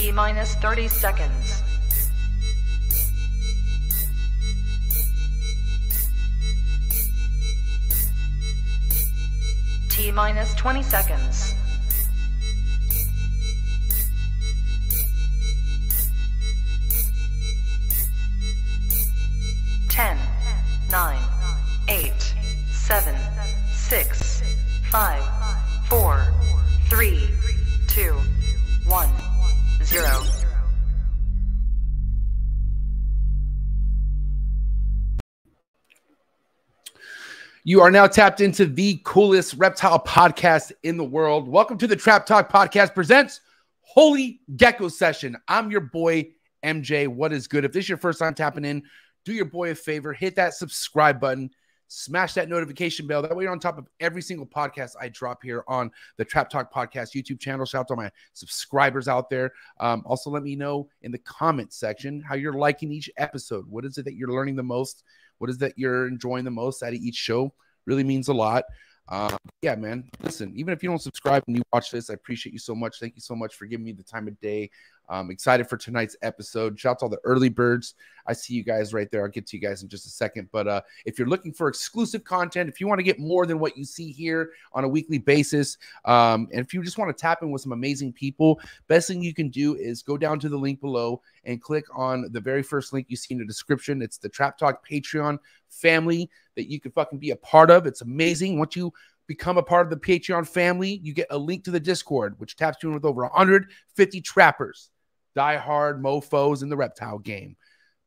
T minus 30 seconds. T minus 20 seconds. Ten, nine, eight, seven, six, five, four, three, two, one, zero. You are now tapped into the coolest reptile podcast in the world. Welcome to the Trap Talk Podcast presents Holy Gecko Session. I'm your boy MJ. What is good? If this is your first time tapping in, do your boy a favor, hit that subscribe button, smash that notification bell. That way you're on top of every single podcast I drop here on the Trap Talk Podcast YouTube channel. Shout out to my subscribers out there. Um, also, let me know in the comment section how you're liking each episode. What is it that you're learning the most? What is that you're enjoying the most out of each show? Really means a lot. Uh, yeah, man. Listen, even if you don't subscribe and you watch this, I appreciate you so much. Thank you so much for giving me the time of day. I'm excited for tonight's episode. Shout out to all the early birds. I see you guys right there. I'll get to you guys in just a second. But uh, if you're looking for exclusive content, if you want to get more than what you see here on a weekly basis, um, and if you just want to tap in with some amazing people, best thing you can do is go down to the link below and click on the very first link you see in the description. It's the Trap Talk Patreon family that you can fucking be a part of. It's amazing. Once you become a part of the Patreon family, you get a link to the Discord, which taps you in with over 150 trappers die-hard mofos in the reptile game.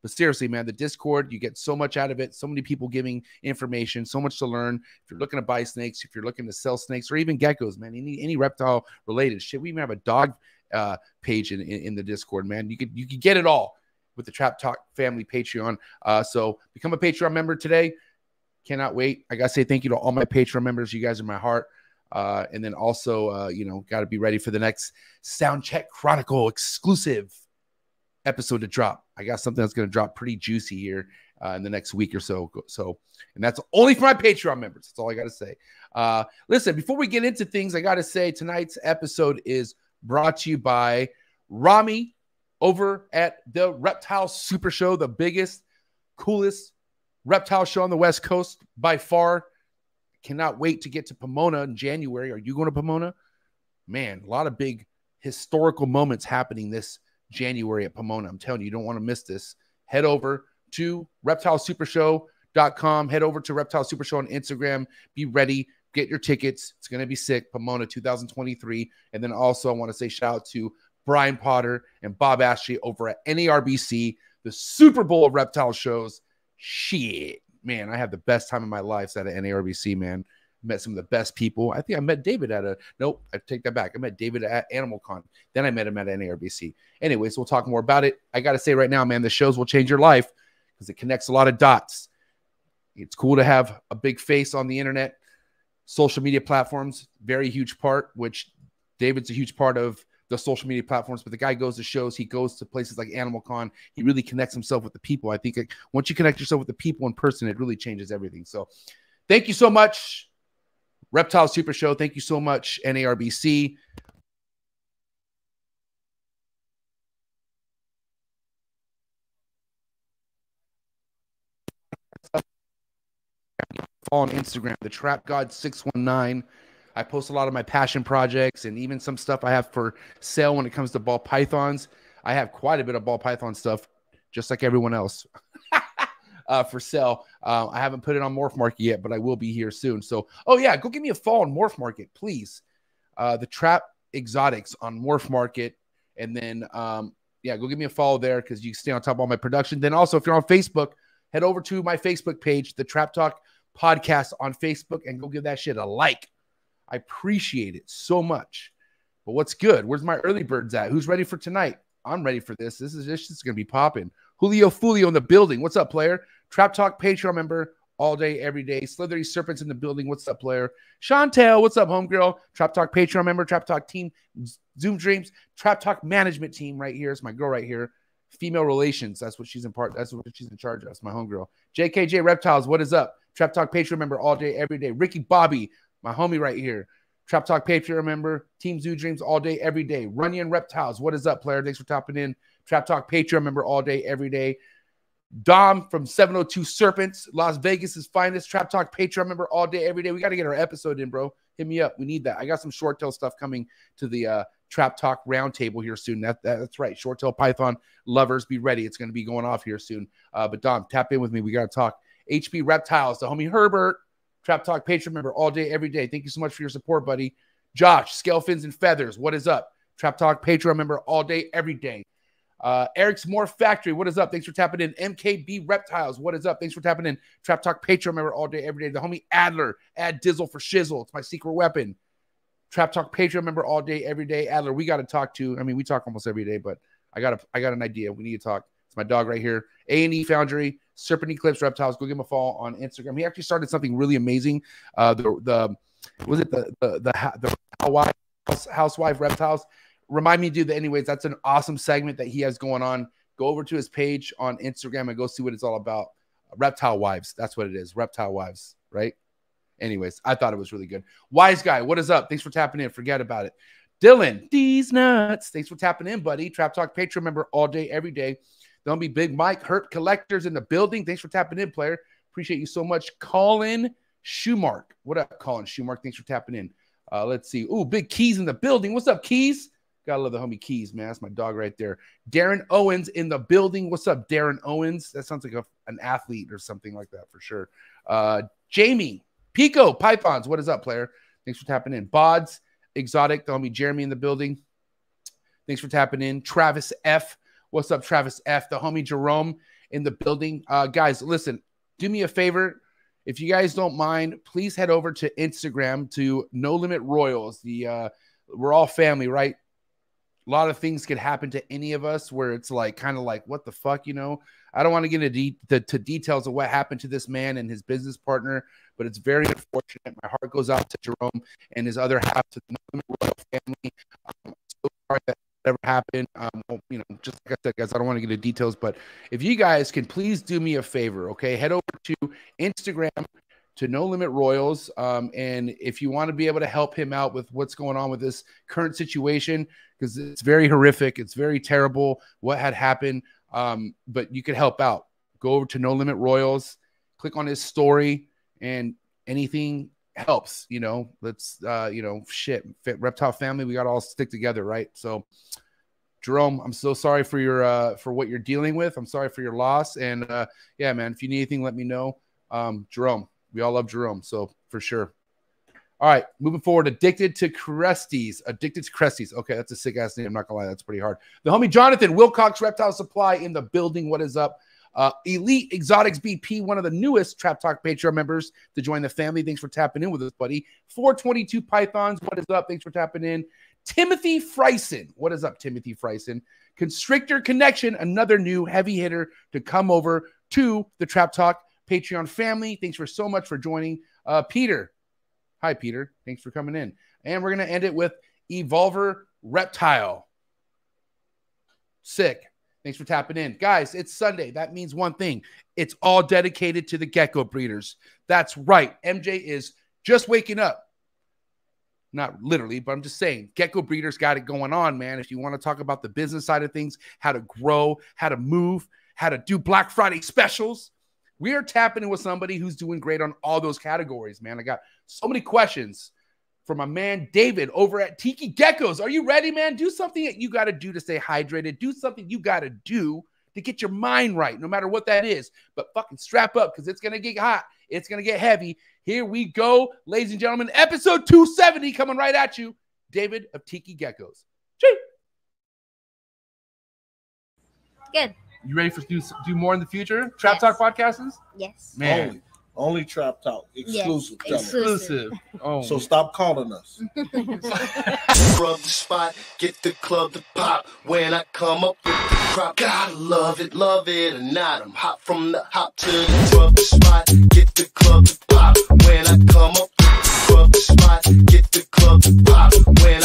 But seriously, man, the Discord, you get so much out of it. So many people giving information, so much to learn. If you're looking to buy snakes, if you're looking to sell snakes, or even geckos, man, any any reptile related shit. We even have a dog uh, page in, in, in the Discord, man. You could you could get it all with the Trap Talk Family Patreon. Uh, so become a Patreon member today. Cannot wait. I gotta say thank you to all my Patreon members. You guys are my heart. Uh, and then also, uh, you know, got to be ready for the next Sound Check Chronicle exclusive episode to drop. I got something that's going to drop pretty juicy here uh, in the next week or so. So, and that's only for my Patreon members. That's all I got to say. Uh, listen, before we get into things, I got to say tonight's episode is brought to you by Rami over at the Reptile Super Show, the biggest, coolest reptile show on the West Coast by far. Cannot wait to get to Pomona in January. Are you going to Pomona? Man, a lot of big historical moments happening this January at Pomona. I'm telling you, you don't want to miss this. Head over to reptilesupershow.com. Head over to Reptile Super Show on Instagram. Be ready. Get your tickets. It's going to be sick. Pomona 2023. And then also, I want to say shout out to Brian Potter and Bob Ashley over at NARBC, the Super Bowl of reptile shows. Shit man, I had the best time of my life at an NARBC, man. Met some of the best people. I think I met David at a nope, I take that back. I met David at Animal Con. Then I met him at NARBC. Anyways, we'll talk more about it. I gotta say right now, man, the shows will change your life because it connects a lot of dots. It's cool to have a big face on the internet, social media platforms, very huge part, which David's a huge part of the social media platforms, but the guy goes to shows, he goes to places like Animal Con. He really connects himself with the people. I think like, once you connect yourself with the people in person, it really changes everything. So thank you so much, Reptile Super Show. Thank you so much, NARBC. On Instagram, the Trap God 619. I post a lot of my passion projects and even some stuff I have for sale when it comes to ball pythons. I have quite a bit of ball python stuff, just like everyone else, uh, for sale. Uh, I haven't put it on Morph Market yet, but I will be here soon. So, oh yeah, go give me a follow on Morph Market, please. Uh, the Trap Exotics on Morph Market, and then um, yeah, go give me a follow there because you stay on top of all my production. Then also, if you're on Facebook, head over to my Facebook page, the Trap Talk Podcast on Facebook, and go give that shit a like. I appreciate it so much. But what's good? Where's my early birds at? Who's ready for tonight? I'm ready for this. This is is gonna be popping. Julio Fulio in the building. What's up, player? Trap Talk Patreon member all day, every day. Slithery Serpents in the building. What's up, player? Chantel, what's up, homegirl? Trap Talk Patreon member, Trap Talk team, Zoo Dreams, Trap Talk management team right here. It's my girl right here. Female relations. That's what she's in part. That's what she's in charge of. That's my homegirl. JKJ Reptiles, what is up? Trap Talk Patreon member all day, every day. Ricky Bobby, my homie right here. Trap Talk Patreon member, Team Zoo Dreams all day, every day. Runyon Reptiles, what is up, player? Thanks for topping in. Trap Talk Patreon member all day, every day. Dom from 702 Serpents, Las Vegas's finest. Trap Talk Patreon member all day, every day. We got to get our episode in, bro. Hit me up. We need that. I got some short tail stuff coming to the uh, Trap Talk roundtable here soon. That, that, that's right. Short tail Python lovers, be ready. It's going to be going off here soon. Uh, but Dom, tap in with me. We got to talk. HB Reptiles, the homie Herbert, Trap Talk Patreon member all day, every day. Thank you so much for your support, buddy. Josh, Scale Fins and Feathers, what is up? Trap Talk Patreon member all day, every day. Uh, Eric's More Factory, what is up? Thanks for tapping in. MKB Reptiles, what is up? Thanks for tapping in. Trap Talk Patreon member all day, every day. The homie Adler, add Dizzle for Shizzle. It's my secret weapon. Trap Talk Patreon member all day, every day. Adler, we got to talk to. I mean, we talk almost every day, but I got a, I got an idea. We need to talk. It's my dog right here. A and E Foundry, Serpent Eclipse Reptiles. Go give him a follow on Instagram. He actually started something really amazing. Uh, the the was it the the the, the housewife, housewife reptiles? Remind me do that. Anyways, that's an awesome segment that he has going on. Go over to his page on Instagram and go see what it's all about. Reptile Wives. That's what it is. Reptile Wives, right? Anyways, I thought it was really good. Wise guy, what is up? Thanks for tapping in. Forget about it. Dylan, these nuts. Thanks for tapping in, buddy. Trap Talk Patreon member all day, every day. Don't be Big Mike Hurt collectors in the building. Thanks for tapping in, player. Appreciate you so much. Colin Schumark. What up, Colin Schumark? Thanks for tapping in. Uh, let's see. Ooh, big keys in the building. What's up, keys? Gotta love the homie Keys, man. That's my dog right there. Darren Owens in the building. What's up, Darren Owens? That sounds like a, an athlete or something like that for sure. Uh, Jamie Pico Pythons. What is up, player? Thanks for tapping in. Bods Exotic, the homie Jeremy in the building. Thanks for tapping in. Travis F. What's up, Travis F? The homie Jerome in the building. Uh, guys, listen, do me a favor. If you guys don't mind, please head over to Instagram to No Limit Royals. The uh, we're all family, right? a lot of things could happen to any of us where it's like kind of like what the fuck you know i don't want to get into de- the, to details of what happened to this man and his business partner but it's very unfortunate my heart goes out to jerome and his other half to the No Limit royal family i'm so sorry that ever happened um, you know just like i said guys i don't want to get into details but if you guys can please do me a favor okay head over to instagram to No Limit Royals. Um, and if you want to be able to help him out with what's going on with this current situation, because it's very horrific, it's very terrible what had happened. Um, but you could help out. Go over to No Limit Royals, click on his story, and anything helps. You know, let's, uh, you know, shit, reptile family, we got to all stick together, right? So, Jerome, I'm so sorry for your uh, for what you're dealing with. I'm sorry for your loss, and uh, yeah, man, if you need anything, let me know. Um, Jerome, we all love Jerome, so for sure. All right, moving forward. Addicted to Cresties. Addicted to Cresties. Okay, that's a sick ass name. I'm not gonna lie, that's pretty hard. The homie Jonathan Wilcox Reptile Supply in the building. What is up? Uh, Elite Exotics BP, one of the newest Trap Talk Patreon members to join the family. Thanks for tapping in with us, buddy. 422 Pythons. What is up? Thanks for tapping in. Timothy Fryson. What is up, Timothy Fryson? Constrictor Connection, another new heavy hitter to come over to the Trap Talk Patreon family. Thanks for so much for joining. Uh, Peter. Hi, Peter. Thanks for coming in. And we're going to end it with Evolver Reptile. Sick. Thanks for tapping in. Guys, it's Sunday. That means one thing it's all dedicated to the gecko breeders. That's right. MJ is just waking up. Not literally, but I'm just saying, gecko breeders got it going on, man. If you want to talk about the business side of things, how to grow, how to move, how to do Black Friday specials, we are tapping in with somebody who's doing great on all those categories, man. I got so many questions from my man David over at Tiki Geckos. Are you ready, man? Do something that you got to do to stay hydrated. Do something you got to do to get your mind right, no matter what that is. But fucking strap up because it's going to get hot. It's going to get heavy. Here we go, ladies and gentlemen. Episode 270 coming right at you. David of Tiki Geckos. Chee. Good. You ready for do do more in the future? Trap Yes. Talk podcasts? Yes. Man, Only, only Trap Talk, exclusive. Yes, exclusive. Oh, So stop calling us. Rub the spot, get the club to pop. When I come up with the crop, gotta love it, love it or not. I'm hot from the hop to the rub the spot, get the club to pop. When I come up with the rub the spot, get the club to pop. When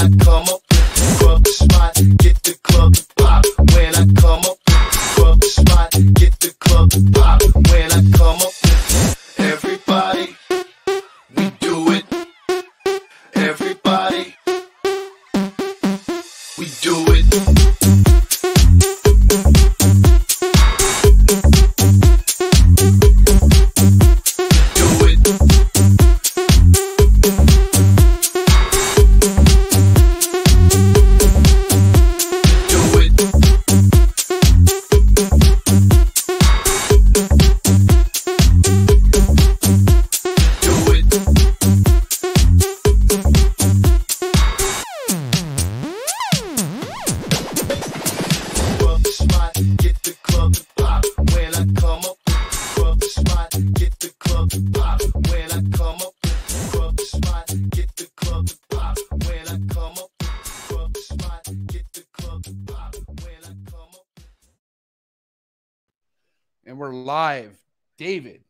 live. David,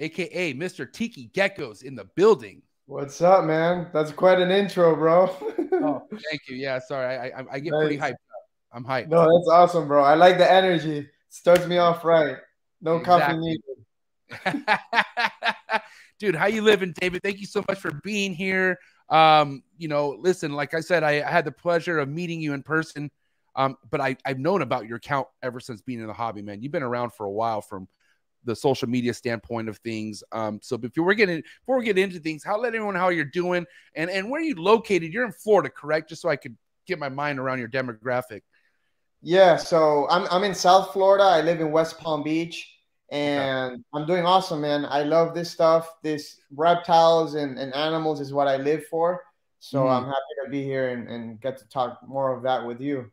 aka Mr. Tiki Geckos, in the building. What's up, man? That's quite an intro, bro. Oh, thank you. Yeah, sorry. I I, I get pretty hyped up. I'm hyped. no, that's awesome, bro. I like the energy. Starts me off right. No coffee needed. Dude, how you living, David? Thank you so much for being here. Um, you know, listen, like I said, I, I had the pleasure of meeting you in person. Um, but I, I've known about your account ever since being in the hobby, man. You've been around for a while from the social media standpoint of things. Um, so before we're getting before we get into things, how let everyone know how you're doing and and where are you located? You're in Florida, correct? Just so I could get my mind around your demographic. Yeah, so I'm I'm in South Florida. I live in West Palm Beach, and I'm doing awesome, man. I love this stuff. This reptiles and, and animals is what I live for. So Mhm. I'm happy to be here and, and get to talk more of that with you.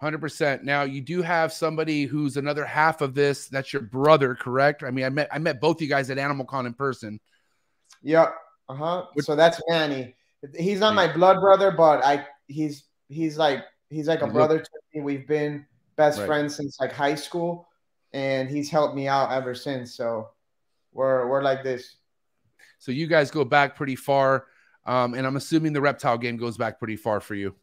Hundred percent. Now you do have somebody who's another half of this. That's your brother, correct? I mean, I met I met both you guys at Animal Con in person. Yep. Uh huh. What- So that's Manny. He's not my blood brother, but I he's he's like he's like a brother to me. We've been best Right. friends since like high school, and he's helped me out ever since. So we're we're like this. So you guys go back pretty far, um, and I'm assuming the reptile game goes back pretty far for you.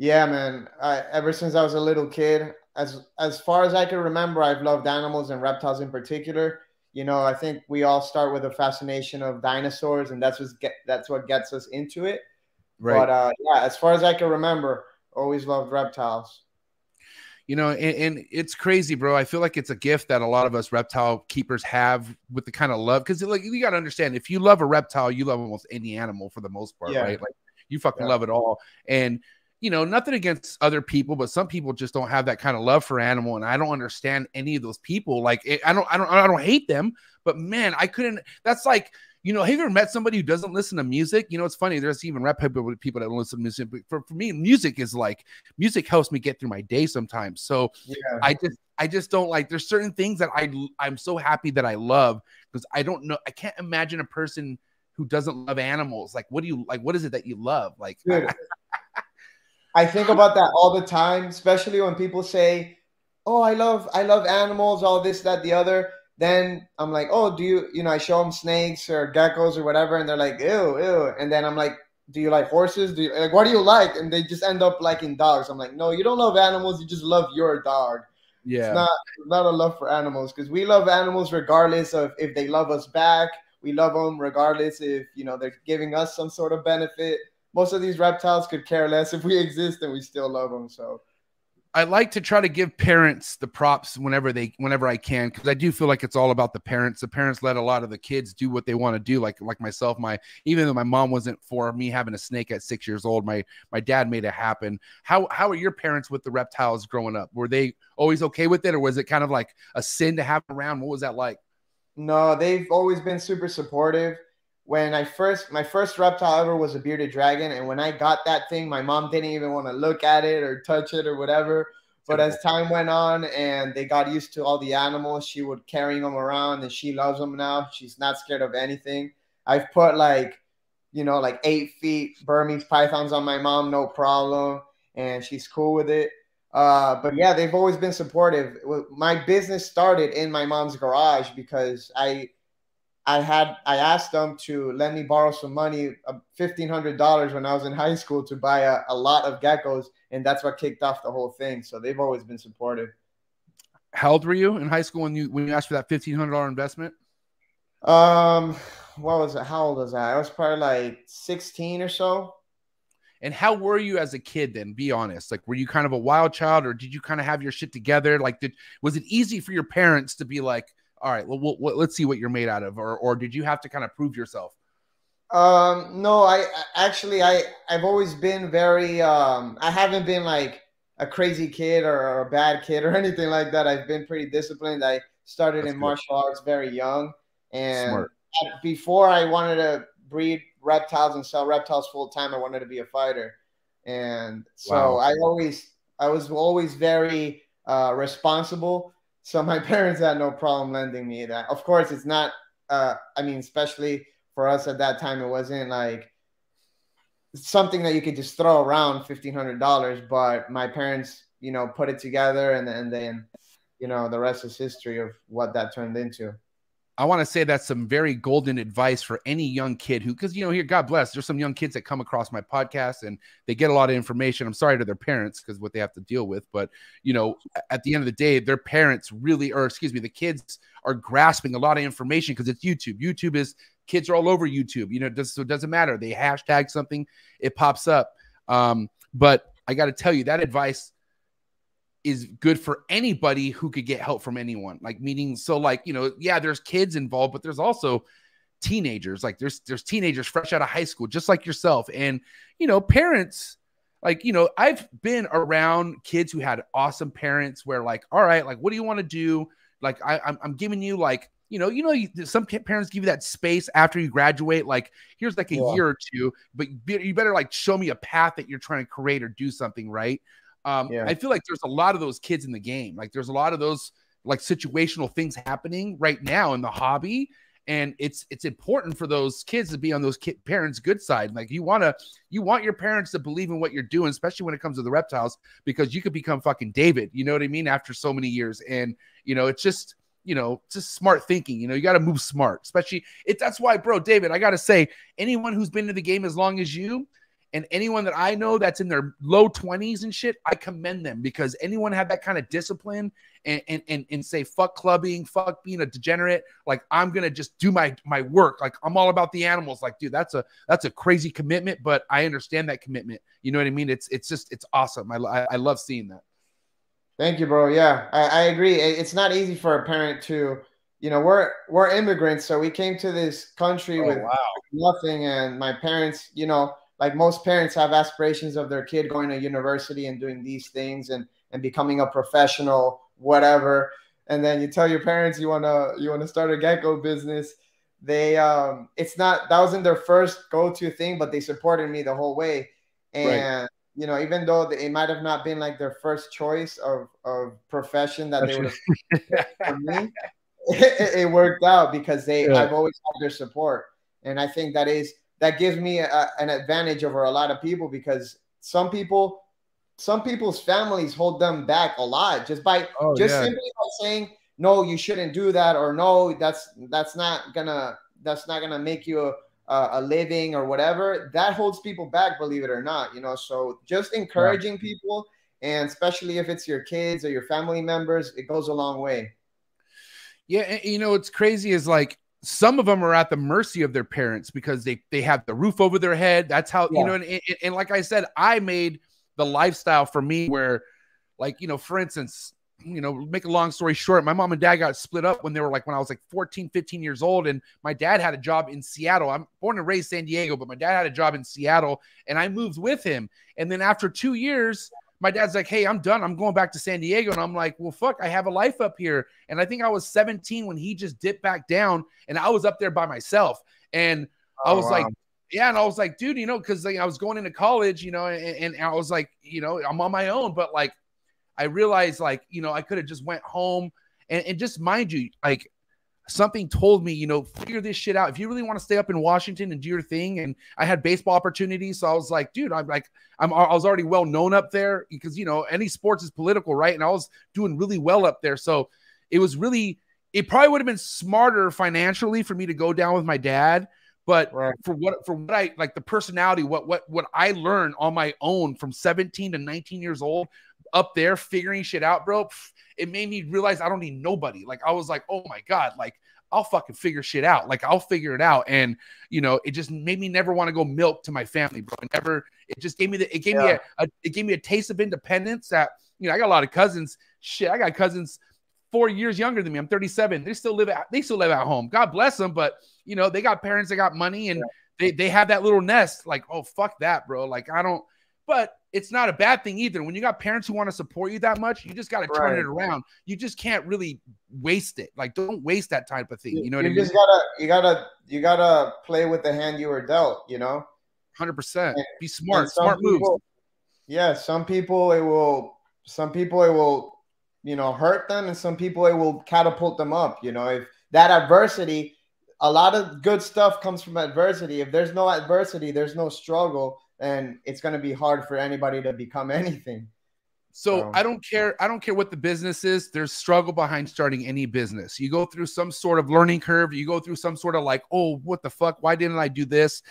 Yeah, man. I, ever since I was a little kid, as as far as I can remember, I've loved animals and reptiles in particular. You know, I think we all start with a fascination of dinosaurs, and that's what get that's what gets us into it. Right. But uh, yeah, as far as I can remember, always loved reptiles. you know, and, and it's crazy, bro. I feel like it's a gift that a lot of us reptile keepers have with the kind of love. Because like you got to understand, if you love a reptile, you love almost any animal for the most part, Yeah. right? Like you fucking Yeah. love it all. And you know, nothing against other people, but some people just don't have that kind of love for animal, and I don't understand any of those people. Like, it, I don't, I don't, I don't hate them, but man, I couldn't. That's like, you know, have you ever met somebody who doesn't listen to music? You know, it's funny. There's even rap people, people that don't listen to music, but for, for me, music is like, music helps me get through my day sometimes. So Yeah. I just, I just don't like. There's certain things that I, I'm so happy that I love because I don't know. I can't imagine a person who doesn't love animals. Like, what do you like? What is it that you love? Like, Dude, I think about that all the time, especially when people say, "Oh, I love I love animals, all this, that, the other." Then I'm like, "Oh, do you you know?" I show them snakes or geckos or whatever, and they're like, "Ew, ew," and then I'm like, "Do you like horses? Do you like what do you like?" And they just end up liking dogs. I'm like, "No, you don't love animals. You just love your dog. yeah, It's not it's not a love for animals because we love animals regardless of if they love us back. We love them regardless if you know they're giving us some sort of benefit. Most of these reptiles could care less if we exist and we still love them. So I like to try to give parents the props whenever they whenever I can because I do feel like it's all about the parents. The parents let a lot of the kids do what they want to do. Like like myself, my even though my mom wasn't for me having a snake at six years old, my my dad made it happen. How how are your parents with the reptiles growing up? Were they always okay with it, or was it kind of like a sin to have around? What was that like? no, they've always been super supportive. When I first my first reptile ever was a bearded dragon, and when I got that thing, my mom didn't even want to look at it or touch it or whatever. But as time went on and they got used to all the animals, she would carry them around and she loves them now. She's not scared of anything. I've put like, you know, like eight feet Burmese pythons on my mom, no problem. And she's cool with it. Uh, but yeah, they've always been supportive. My business started in my mom's garage because I I had I asked them to let me borrow some money, uh, fifteen hundred dollars when I was in high school to buy a, a lot of geckos, and that's what kicked off the whole thing. So they've always been supportive. How old were you in high school when you when you asked for that fifteen hundred dollar investment? Um, what was it? How old was I? I was probably like sixteen or so. And how were you as a kid then? Be honest. Like, were you kind of a wild child or did you kind of have your shit together? Like, did was it easy for your parents to be like, all right, well, we'll let's see what you're made out of? Or, or did you have to kind of prove yourself? Um, no, I actually, I, I've always been very, um, I haven't been like a crazy kid or, or a bad kid or anything like that. I've been pretty disciplined. I started That's in good. martial arts very young. And before I wanted to breed reptiles and sell reptiles full time. I wanted to be a fighter, and so wow. I always I was always very uh, responsible. So my parents had no problem lending me that. Of course, it's not. Uh, I mean, especially for us at that time, it wasn't like something that you could just throw around fifteen hundred dollars. But my parents, you know, put it together, and and then, you know, the rest is history of what that turned into. I want to say that's some very golden advice for any young kid who, because you know, here, God bless, there's some young kids that come across my podcast and they get a lot of information. I'm sorry to their parents because what they have to deal with, but you know, at the end of the day, their parents really, or excuse me, the kids are grasping a lot of information because it's YouTube. YouTube is kids are all over YouTube. You know, does, so it doesn't matter. They hashtag something, it pops up. Um, but I got to tell you that advice is good for anybody who could get help from anyone. Like meaning, so like you know, yeah, there's kids involved, but there's also teenagers. Like there's there's teenagers fresh out of high school, just like yourself, and you know, parents. Like you know, I've been around kids who had awesome parents. Where like, all right, like, what do you want to do? Like, I, I'm I'm giving you like you know, you know, you, some parents give you that space after you graduate. Like, here's like a yeah. year or two, but you better like show me a path that you're trying to create or do something right. Um, yeah. I feel like there's a lot of those kids in the game. Like there's a lot of those like situational things happening right now in the hobby. And it's it's important for those kids to be on those kid, parents' good side. Like you want to you want your parents to believe in what you're doing, especially when it comes to the reptiles, because you could become fucking David. You know what I mean? After so many years, and you know it's just you know, just smart thinking. You know, you got to move smart, especially it. That's why, bro, David, I got to say, anyone who's been in the game as long as you, and anyone that I know that's in their low 20s and shit, I commend them because anyone have that kind of discipline and, and, and, and say, fuck clubbing, fuck being a degenerate. Like, I'm going to just do my, my work. Like, I'm all about the animals. Like, dude, that's a, that's a crazy commitment, but I understand that commitment. You know what I mean? It's, it's just, it's awesome. I, I, I love seeing that. Thank you, bro. Yeah, I, I agree. It's not easy for a parent to, you know, we're, we're immigrants. So we came to this country oh, with wow. nothing. And my parents, you know, like most parents have aspirations of their kid going to university and doing these things and and becoming a professional whatever. And then you tell your parents you want to you want to start a gecko business. They um it's not that wasn't their first go-to thing but they supported me the whole way. And right. you know even though it might have not been like their first choice of of profession that they would have for me it, it, worked out because they yeah. i've always had their support. And i think that is that gives me a, an advantage over a lot of people because some people some people's families hold them back a lot just by oh, just yeah. simply by saying no you shouldn't do that or no that's that's not gonna that's not gonna make you a, a living or whatever that holds people back believe it or not you know so just encouraging yeah. people and especially if it's your kids or your family members it goes a long way yeah you know what's crazy is like some of them are at the mercy of their parents because they they have the roof over their head. That's how yeah. you know. And, and, and, like I said, I made the lifestyle for me where, like you know, for instance, you know, make a long story short, my mom and dad got split up when they were like when I was like 14, 15 years old, and my dad had a job in Seattle. I'm born and raised San Diego, but my dad had a job in Seattle, and I moved with him. And then after two years, my dad's like, Hey, I'm done. I'm going back to San Diego. And I'm like, Well, fuck, I have a life up here. And I think I was 17 when he just dipped back down and I was up there by myself. And oh, I was wow. like, yeah, and I was like, dude, you know, because like, I was going into college, you know, and, and I was like, you know, I'm on my own, but like, I realized like, you know, I could have just went home and, and just mind you, like, something told me, you know, figure this shit out. If you really want to stay up in Washington and do your thing, and I had baseball opportunities, so I was like, dude, I'm like, I'm I was already well known up there because you know any sports is political, right? And I was doing really well up there, so it was really, it probably would have been smarter financially for me to go down with my dad. But right. for what for what I like the personality, what what what I learned on my own from 17 to 19 years old up there figuring shit out, bro, it made me realize I don't need nobody. Like I was like, oh my god, like I'll fucking figure shit out. Like I'll figure it out. And you know, it just made me never want to go milk to my family, bro. It never. It just gave me the. It gave yeah. me a, a. It gave me a taste of independence. That you know, I got a lot of cousins. Shit, I got cousins four years younger than me. I'm 37. They still live at. They still live at home. God bless them. But you know, they got parents. They got money, and yeah. they they have that little nest. Like, oh fuck that, bro. Like I don't. But it's not a bad thing either. When you got parents who want to support you that much, you just got to turn right. it around. You just can't really waste it. Like, don't waste that type of thing. You know what you I mean? You just gotta, you gotta, you gotta play with the hand you were dealt. You know, hundred percent. Be smart. Smart people, moves. Yeah, some people it will. Some people it will, you know, hurt them, and some people it will catapult them up. You know, if that adversity, a lot of good stuff comes from adversity. If there's no adversity, there's no struggle and it's going to be hard for anybody to become anything. So, so I don't care. I don't care what the business is. There's struggle behind starting any business. You go through some sort of learning curve. You go through some sort of like, oh, what the fuck? Why didn't I do this?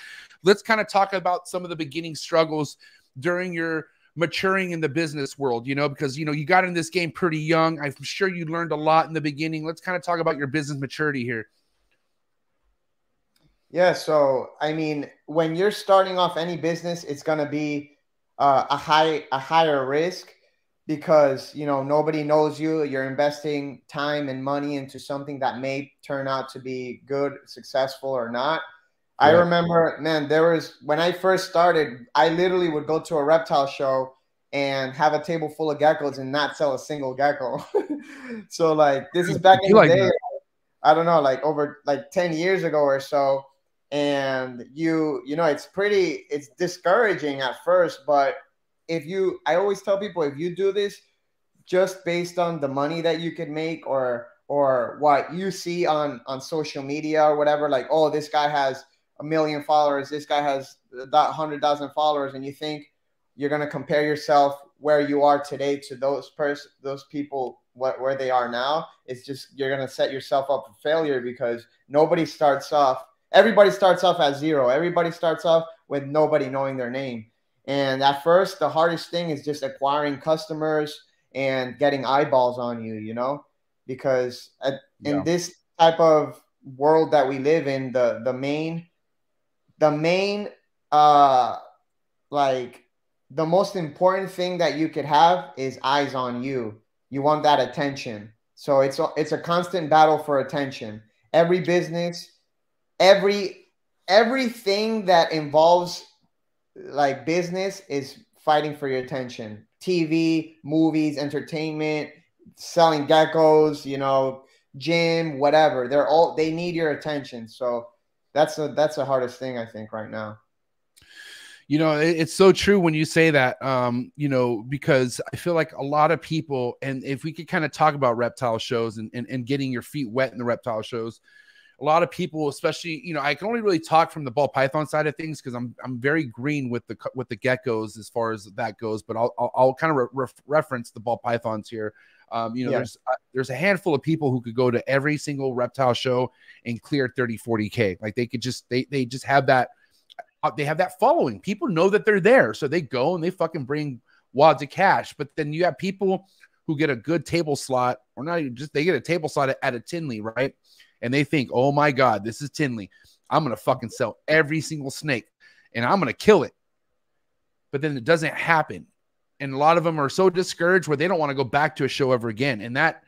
Let's kind of talk about some of the beginning struggles during your maturing in the business world, you know, because you know you got in this game pretty young. I'm sure you learned a lot in the beginning. Let's kind of talk about your business maturity here. Yeah. So, I mean, when you're starting off any business, it's going to be uh, a high, a higher risk because, you know, nobody knows you. You're investing time and money into something that may turn out to be good, successful or not. Yeah. I remember, man, there was when I first started, I literally would go to a reptile show and have a table full of geckos and not sell a single gecko. so like this is back in the day. That. I don't know, like over like 10 years ago or so and you you know it's pretty it's discouraging at first but if you i always tell people if you do this just based on the money that you can make or or what you see on on social media or whatever like oh this guy has a million followers this guy has that 100000 followers and you think you're going to compare yourself where you are today to those person those people what where they are now it's just you're going to set yourself up for failure because nobody starts off everybody starts off at zero. Everybody starts off with nobody knowing their name. And at first, the hardest thing is just acquiring customers and getting eyeballs on you, you know, because at, yeah. in this type of world that we live in, the the main, the main, uh, like the most important thing that you could have is eyes on you. You want that attention. So it's a, it's a constant battle for attention. Every business every everything that involves like business is fighting for your attention. TV, movies, entertainment, selling geckos, you know, gym, whatever. They're all they need your attention. So that's a that's the hardest thing I think right now. You know, it's so true when you say that. Um, you know, because I feel like a lot of people, and if we could kind of talk about reptile shows and, and, and getting your feet wet in the reptile shows, a lot of people, especially, you know, I can only really talk from the ball python side of things because I'm I'm very green with the with the geckos as far as that goes. But I'll I'll, I'll kind of re- reference the ball pythons here. Um, you know, yeah. there's uh, there's a handful of people who could go to every single reptile show and clear 30, 40 k. Like they could just they they just have that uh, they have that following. People know that they're there, so they go and they fucking bring wads of cash. But then you have people who get a good table slot, or not even just they get a table slot at, at a Tinley, right? And they think, oh my God, this is Tinley. I'm going to fucking sell every single snake and I'm going to kill it. But then it doesn't happen. And a lot of them are so discouraged where they don't want to go back to a show ever again. And that,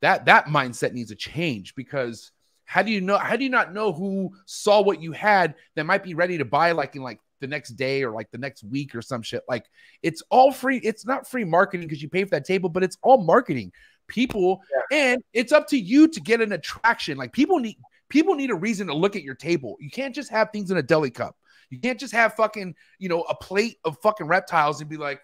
that, that mindset needs to change because how do you know, how do you not know who saw what you had that might be ready to buy like in like the next day or like the next week or some shit? Like it's all free. It's not free marketing because you pay for that table, but it's all marketing people yeah. and it's up to you to get an attraction like people need people need a reason to look at your table you can't just have things in a deli cup you can't just have fucking you know a plate of fucking reptiles and be like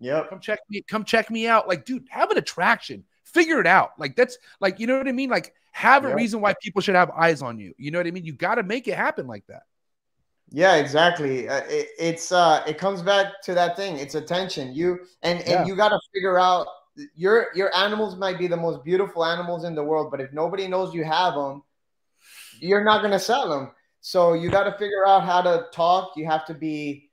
yeah come check me come check me out like dude have an attraction figure it out like that's like you know what i mean like have a yep. reason why people should have eyes on you you know what i mean you got to make it happen like that yeah, exactly. Uh, it, it's uh, it comes back to that thing. It's attention. You and and yeah. you got to figure out your your animals might be the most beautiful animals in the world, but if nobody knows you have them, you're not gonna sell them. So you got to figure out how to talk. You have to be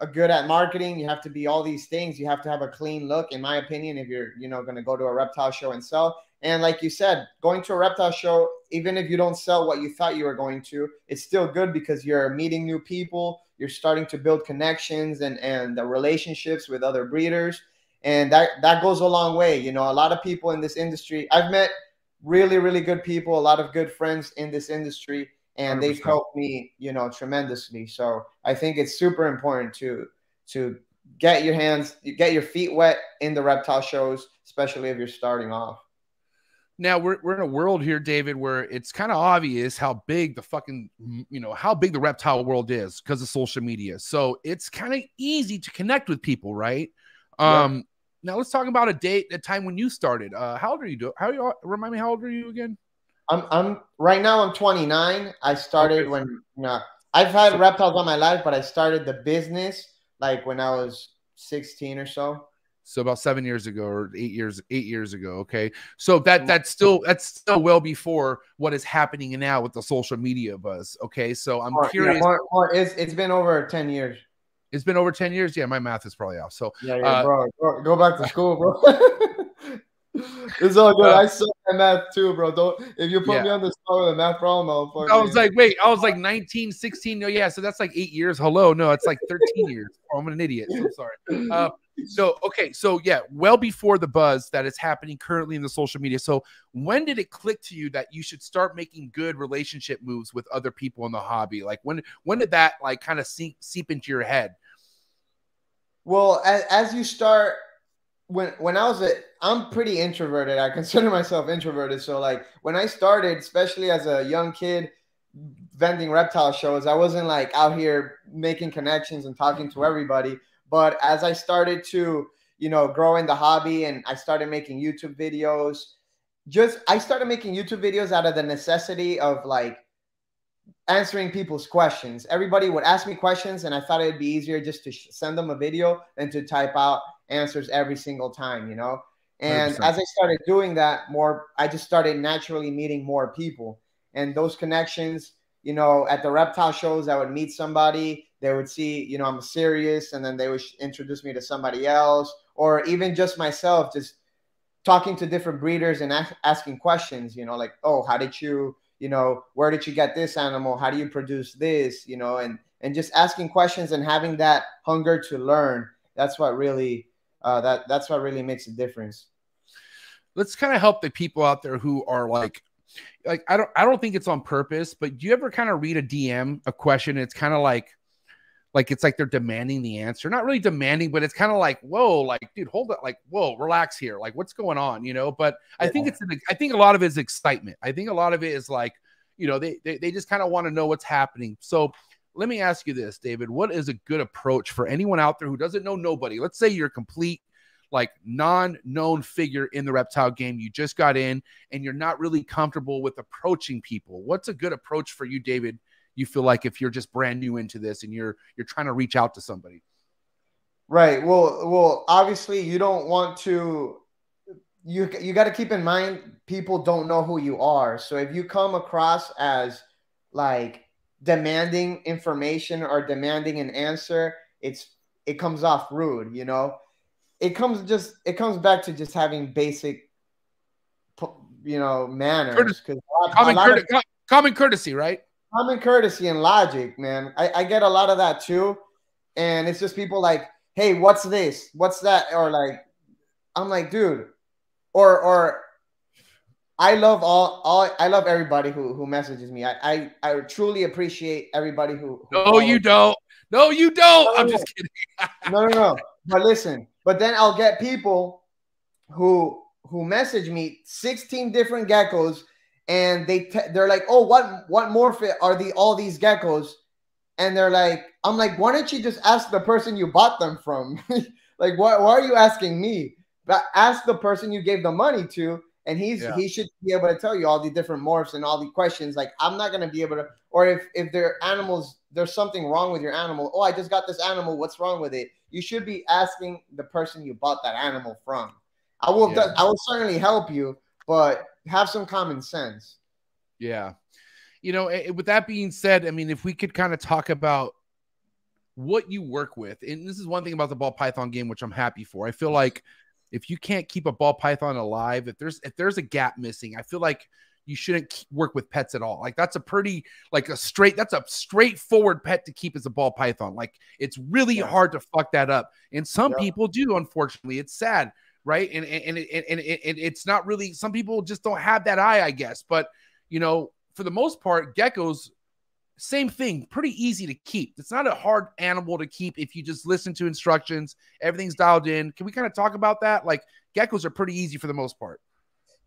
a good at marketing. You have to be all these things. You have to have a clean look, in my opinion, if you're you know going to go to a reptile show and sell. And like you said, going to a reptile show, even if you don't sell what you thought you were going to, it's still good because you're meeting new people, you're starting to build connections and and the relationships with other breeders, and that that goes a long way. You know, a lot of people in this industry, I've met really really good people, a lot of good friends in this industry, and they have helped me, you know, tremendously. So I think it's super important to to get your hands, get your feet wet in the reptile shows, especially if you're starting off. Now we're we're in a world here, David, where it's kind of obvious how big the fucking you know how big the reptile world is because of social media. So it's kind of easy to connect with people, right? Um now let's talk about a date, a time when you started. Uh how old are you do how you remind me how old are you again? I'm I'm right now I'm 29. I started Okay. when you know, I've had reptiles all my life, but I started the business like when I was 16 or so. So about seven years ago or eight years, eight years ago. Okay. So that that's still that's still well before what is happening now with the social media buzz. Okay. So I'm Or, yeah, curious. more- more- it's it's been over 10 years. It's been over 10 years. Yeah, my math is probably off. So Yeah, Uh, bro. Go, go back to school, bro. it's all good. Uh, I suck at math too, bro. Don't if you put Yeah. me on the spot with a math problem, I'll fucking I was like, wait, I was like 19, 16. No, yeah, so that's like eight years. Hello, no, it's like 13 years. Oh, I'm an idiot. So sorry. Uh, so okay, so yeah, well before the buzz that is happening currently in the social media. So when did it click to you that you should start making good relationship moves with other people in the hobby? Like when when did that like kind of seep seep into your head? Well, as, as you start, when when I was a, I'm pretty introverted. I consider myself introverted. So like when I started, especially as a young kid, vending reptile shows, I wasn't like out here making connections and talking to everybody. But as I started to, you know, grow in the hobby and I started making YouTube videos, just I started making YouTube videos out of the necessity of like answering people's questions. Everybody would ask me questions, and I thought it'd be easier just to sh- send them a video than to type out answers every single time, you know. And 100%. as I started doing that more, I just started naturally meeting more people, and those connections, you know, at the reptile shows, I would meet somebody. They would see, you know, I'm serious, and then they would sh- introduce me to somebody else, or even just myself, just talking to different breeders and asking questions. You know, like, oh, how did you you know where did you get this animal? How do you produce this you know and and just asking questions and having that hunger to learn. That's what really uh, that that's what really makes a difference. Let's kind of help the people out there who are like like I don't I don't think it's on purpose, but do you ever kind of read a DM a question? It's kind of like like it's like they're demanding the answer. Not really demanding, but it's kind of like, whoa, like, dude, hold it, like, whoa, relax here. Like, what's going on? You know, but I think it's an, I think a lot of it is excitement. I think a lot of it is like, you know, they they, they just kind of want to know what's happening. So let me ask you this, David. What is a good approach for anyone out there who doesn't know nobody? Let's say you're a complete like non-known figure in the reptile game. You just got in and you're not really comfortable with approaching people. What's a good approach for you, David? You feel like if you're just brand new into this and you're you're trying to reach out to somebody. right well well obviously you don't want to you you got to keep in mind people don't know who you are so if you come across as like demanding information or demanding an answer it's it comes off rude you know it comes just it comes back to just having basic you know manners Courtesy. Common, courte- co- common courtesy, right? Common courtesy and logic man I, I get a lot of that too and it's just people like hey what's this what's that or like i'm like dude or or i love all all i love everybody who who messages me i i, I truly appreciate everybody who, who No, follows you don't. No, you don't. I'm No. just kidding. no, no, no. But listen, but then I'll get people who who message me 16 different geckos, and they te- they're like, oh, what what morph are the all these geckos? And they're like, I'm like, why don't you just ask the person you bought them from? like, why why are you asking me? But ask the person you gave the money to, and he's Yeah. he should be able to tell you all the different morphs and all the questions. Like, I'm not gonna be able to, or if if their animals, there's something wrong with your animal. Oh, I just got this animal. What's wrong with it? You should be asking the person you bought that animal from. I will Yeah. I will certainly help you, but have some common sense. Yeah. You know, eh, with that being said, I mean, if we could kind of talk about what you work with, and this is one thing about the ball python game, which I'm happy for. I feel like if you can't keep a ball python alive, if there's if there's a gap missing, I feel like you shouldn't work with pets at all. Like that's a pretty like a straight that's a straightforward pet to keep as a ball python. Like it's really Yeah. hard to fuck that up. And some Yeah. people do unfortunately. It's sad, right? And and and, and, and, it's not really some people just don't have that eye, I guess. But you know, for the most part, geckos same thing, pretty easy to keep. It's not a hard animal to keep if you just listen to instructions, everything's dialed in. Can we kind of talk about that? Like geckos are pretty easy for the most part.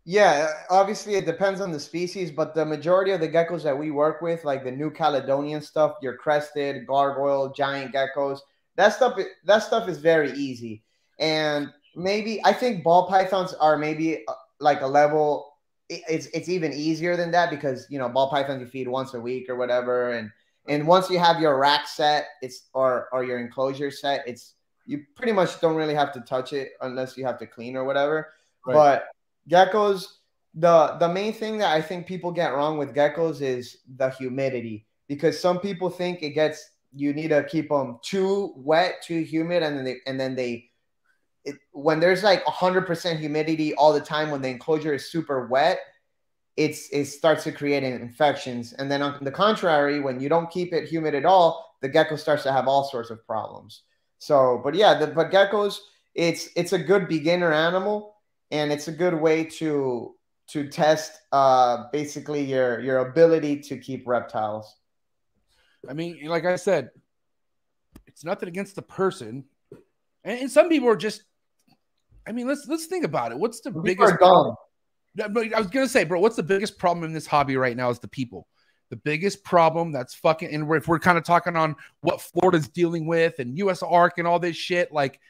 Yeah, obviously it depends on the species, but the majority of the geckos that we work with, like the New Caledonian stuff, your crested, gargoyle, giant geckos, that stuff that stuff is very easy. And maybe I think ball pythons are maybe uh, like a level it's it's even easier than that because you know ball pythons you feed once a week or whatever and and once you have your rack set it's or or your enclosure set it's you pretty much don't really have to touch it unless you have to clean or whatever Right. but geckos the the main thing that i think people get wrong with geckos is the humidity because some people think it gets you need to keep them too wet too humid and then they and then they it, when there's like 100% humidity all the time when the enclosure is super wet it's it starts to create infections. And then on the contrary when you don't keep it humid at all the gecko starts to have all sorts of problems. So but yeah the, but geckos it's it's a good beginner animal and it's a good way to to test uh basically your your ability to keep reptiles. I mean, like I said, it's nothing against the person. And, and some people are just I mean, let's let's think about it. What's the People biggest dumb. But I was gonna say, bro, what's the biggest problem in this hobby right now is the people. The biggest problem that's fucking, and if we're kind of talking on what Florida's dealing with and USARK and all this shit, like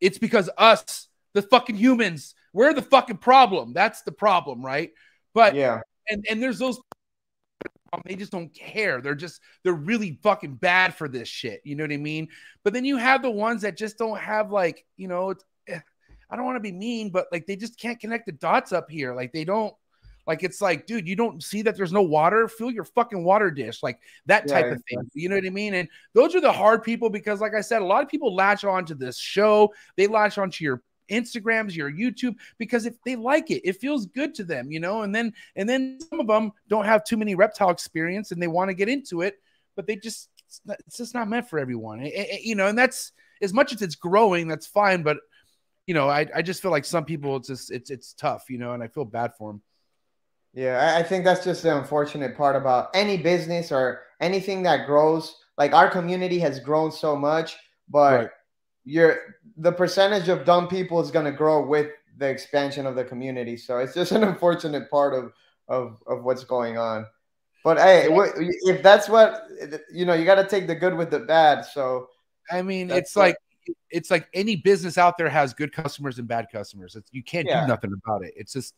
it's because us, the fucking humans, we're the fucking problem. That's the problem, right? But yeah and and there's those they just don't care. They're just they're really fucking bad for this shit. You know what I mean? But then you have the ones that just don't have like you know. It's, I don't want to be mean, but like they just can't connect the dots up here. Like they don't. Like it's like, dude, you don't see that there's no water. Fill your fucking water dish, like that Yeah, type of thing. You know what I mean? And those are the hard people because, like I said, a lot of people latch on to this show. They latch onto your Instagrams, your YouTube, because if they like it, it feels good to them, you know. And then and then some of them don't have too many reptile experience and they want to get into it, but they just it's, not, it's just not meant for everyone, Eh, eh, you know. And that's as much as it's growing, that's fine. But you know, I, I just feel like some people it's just it's it's tough, you know, and I feel bad for them. Yeah, I think that's just the unfortunate part about any business or anything that grows. Like our community has grown so much, but Right. you're the percentage of dumb people is going to grow with the expansion of the community. So it's just an unfortunate part of of of what's going on. But hey, what, if that's what you know, you got to take the good with the bad. So I mean, it's like it's like any business out there has good customers and bad customers. It's, you can't Yeah. do nothing about it. It's just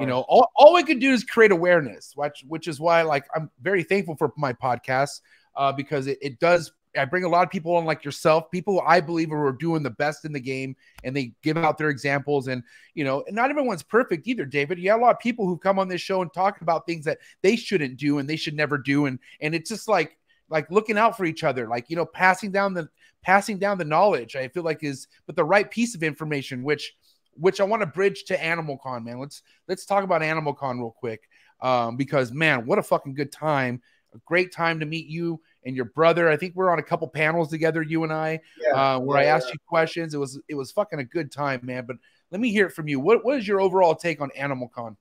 you know all, all we could do is create awareness which which is why like i'm very thankful for my podcast uh because it, it does i bring a lot of people on like yourself people i believe are doing the best in the game and they give out their examples and you know and not everyone's perfect either david you have a lot of people who come on this show and talk about things that they shouldn't do and they should never do and and it's just like like looking out for each other like you know passing down the passing down the knowledge i feel like is but the right piece of information which which I want to bridge to Animal Con, man. Let's let's talk about Animal Con real quick. Um, because man, what a fucking good time. A great time to meet you and your brother. I think we're on a couple panels together, you and I, yeah, uh, where I yeah, asked you questions. It was it was fucking a good time, man. But let me hear it from you. What what is your overall take on Animal Con?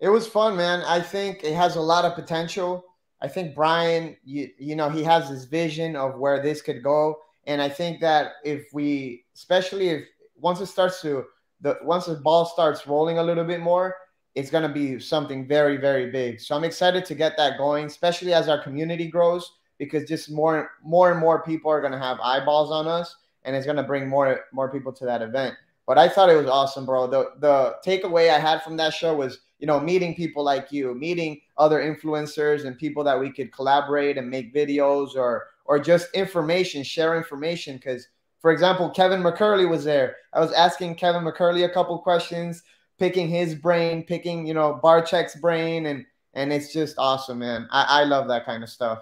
It was fun, man. I think it has a lot of potential. I think Brian, you, you know, he has this vision of where this could go. And I think that if we, especially if once it starts to, the once the ball starts rolling a little bit more, it's going to be something very, very big. So I'm excited to get that going, especially as our community grows, because just more, more and more people are going to have eyeballs on us, and it's going to bring more, more people to that event. But I thought it was awesome, bro. The the takeaway I had from that show was, you know, meeting people like you, meeting other influencers and people that we could collaborate and make videos or or just information, share information. Because, for example, Kevin McCurley was there. I was asking Kevin McCurley a couple questions, picking his brain, picking you know Barczyk's brain, and and it's just awesome, man. I, I love that kind of stuff.